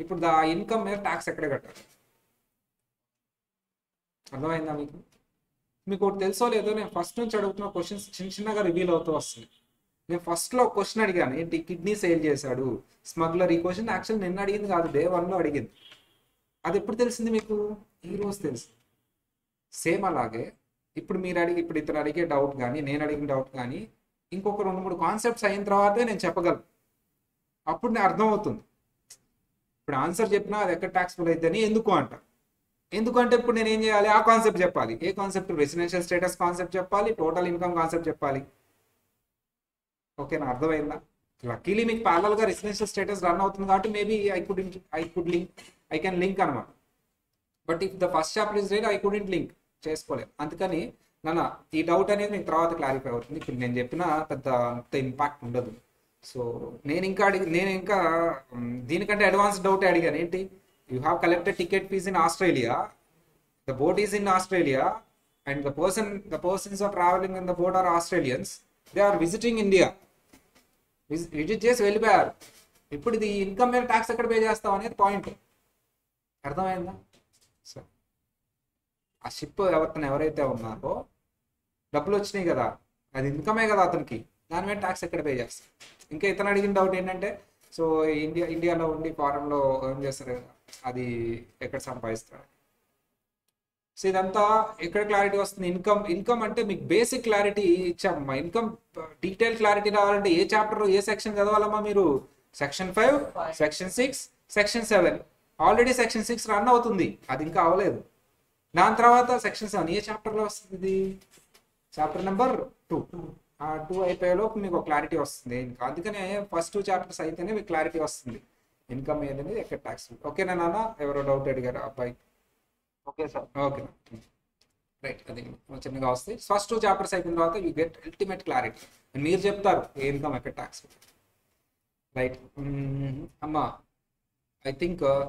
ఇప్పుడు ఆ ఇన్కమ్ మీద ట్యాక్స్ ఎక్కడ కట్టారు? అర్థమైందా మీకు? మీకు ఒకటి తెలుసో లేదో నేను ఫస్ట్ నుంచి అడుగుతున్న క్వశ్చన్స్ చిన్న చిన్నగా రివీల్ అవుతూ వస్తుంది నేను ఫస్ట్లో క్వశ్చన్ అడిగాను. ఏంటి? కిడ్నీ సేల్ చేశాడు. స్మగ్లర్ ఈ క్వశ్చన్ యాక్చువల్ నిన్న అడిగింది కాదు డే వన్లో అడిగింది. అది ఎప్పుడు తెలిసింది మీకు? ఈ రోజు తెలిసింది. సేమ్ అలాగే ఇప్పుడు మీరు అడిగి ఇప్పుడు ఇతను అడిగే డౌట్ కానీ నేను అడిగిన డౌట్ కానీ ఇంకొక రెండు మూడు కాన్సెప్ట్స్ అయిన తర్వాతే నేను చెప్పగలను. అప్పుడు నేను అర్థమవుతుంది. ఇప్పుడు ఆన్సర్ చెప్పినా అది ఎక్కడ ట్యాక్స్ఫుల్ అవుతుంది ఎందుకు అంట. ఎందుకంటే ఇప్పుడు నేను ఏం చేయాలి? ఆ కాన్సెప్ట్ చెప్పాలి. ఏ కాన్సెప్ట్ రెసిడెన్షియల్ స్టేటస్ కాన్సెప్ట్ చెప్పాలి. టోటల్ ఇన్కమ్ కాన్సెప్ట్ చెప్పాలి. ఓకేనా? అర్థమైందా? లక్కీలీ మీకు parallel గా రెసిడెన్షియల్ స్టేటస్ రన్ అవుతుంది కాబట్టి maybe I could I could link I can link అనమాట but if the first chapter is rate I couldn't link. చేసుకోలేదు అందుకని నన్న ఈ డౌట్ అనేది మీకు తర్వాత క్లారిఫై అవుతుంది. ఇప్పుడు నేను చెప్పిన పెద్ద అంత ఇంపాక్ట్ ఉండదు. సో నేను ఇంకా అడిగి నేను ఇంకా దీనికంటే అడ్వాన్స్ డౌట్ అడిగాను. ఏంటి? You have collected ticket fees in Australia the boat is in Australia and the person the persons are travelling in the boat are Australians. They are visiting India. Visit చేసి వెళ్ళిపోయారు. ఇప్పుడు ఇది income మీద tax ఎక్కడ pay చేస్తాం అనేది point అర్థమైందా? So ఆ షిప్ ఎవరిని ఎవరైతే ఉన్నారో డబ్బులు వచ్చినాయి కదా. అది ఇన్కమే కదా అతనికి. దాని మీద ట్యాక్స్ ఎక్కడ పే చేస్తాం? ఇంకా ఇతను అడిగిన డౌట్ ఏంటంటే సో ఇండియా ఇండియాలో ఉండి ఫారెన్లో ఏం చేస్తారు అది ఎక్కడ సంపాదిస్తారు? సో ఇదంతా ఎక్కడ క్లారిటీ వస్తుంది? ఇన్కమ్ ఇన్కమ్ అంటే మీకు బేసిక్ క్లారిటీ ఇచ్చామమ్మా ఇన్కమ్ డీటెయిల్ క్లారిటీ రావాలంటే ఏ చాప్టర్ ఏ సెక్షన్ చదవాలమ్మా మీరు? Section five section six section seven already section six run అవుతుంది. అది ఇంకా అవ్వలేదు. దాని తర్వాత సెక్షన్ సెవెన్ ఏ చాప్టర్లో వస్తుంది ఇది? చాప్టర్ నెంబర్ టూ ఆ టూ అయిపోయేలోపు మీకు క్లారిటీ వస్తుంది. ఇంకా అందుకనే ఫస్ట్ టూ చాప్టర్స్ అయితేనే మీకు క్లారిటీ వస్తుంది. ఇన్కమ్ ఏదనేది ఎక్కడ ట్యాక్స్ ఓకేనా నాన్న? ఎవరో డౌట్ అడిగారు అబ్బాయి. ఓకే సార్ ఓకే రైట్ అది చిన్నగా వస్తాయి ఫస్ట్ టూ చాప్టర్స్ అయిపోయిన తర్వాత యూ గెట్ అల్టిమేట్ క్లారిటీ మీరు చెప్తారు ఏ ఇన్కమ్ ఎక్కడ ట్యాక్స్ రైట్ mm-hmm. అమ్మా ఐ థింక్ uh,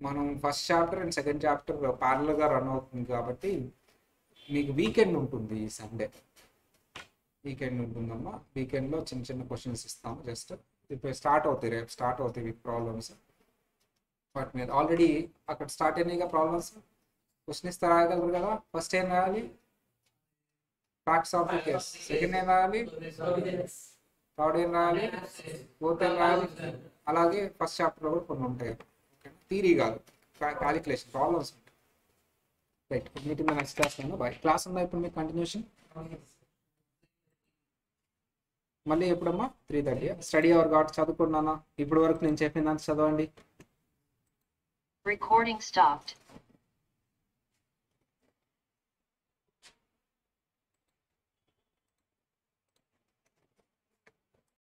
మనం first chapter and second chapter పార్లర్గా run అవుతుంది కాబట్టి మీకు వీకెండ్ ఉంటుంది ఈ సండే వీకెండ్ ఉంటుందమ్మా. వీకెండ్లో చిన్న చిన్న క్వశ్చన్స్ ఇస్తాము. జస్ట్ ఇప్పుడు స్టార్ట్ అవుతాయి రేపు స్టార్ట్ అవుతాయి మీకు ప్రాబ్లమ్స్ వాటి మీద ఆల్రెడీ అక్కడ స్టార్ట్ అయినాయిగా ప్రాబ్లమ్స్ క్వశ్చన్ ఇస్తే రాయగలరు కదా? ఫస్ట్ ఏం రాయాలి? Facts of the case second ఏం రాయాలి? థర్డ్ ఏం రాయాలి? ఫోర్త్ ఏం రాయాలి? అలాగే ఫస్ట్ చాప్టర్ కూడా కొన్ని ఉంటాయి. థీరీ కాదు. క్యాలిక్యులేషన్ ప్రాబ్లమ్స్ ఉంటాయి. Right meeting next class bye class ఉందా ఇప్పుడు మీకు కంటిన్యూషన్ మళ్ళీ ఎప్పుడమ్మా? త్రీ థర్టీ స్టడీ అవర్ కాబట్టి చదువుకున్నానా ఇప్పటి వరకు నేను చెప్పినంత చదవండి. Recording stopped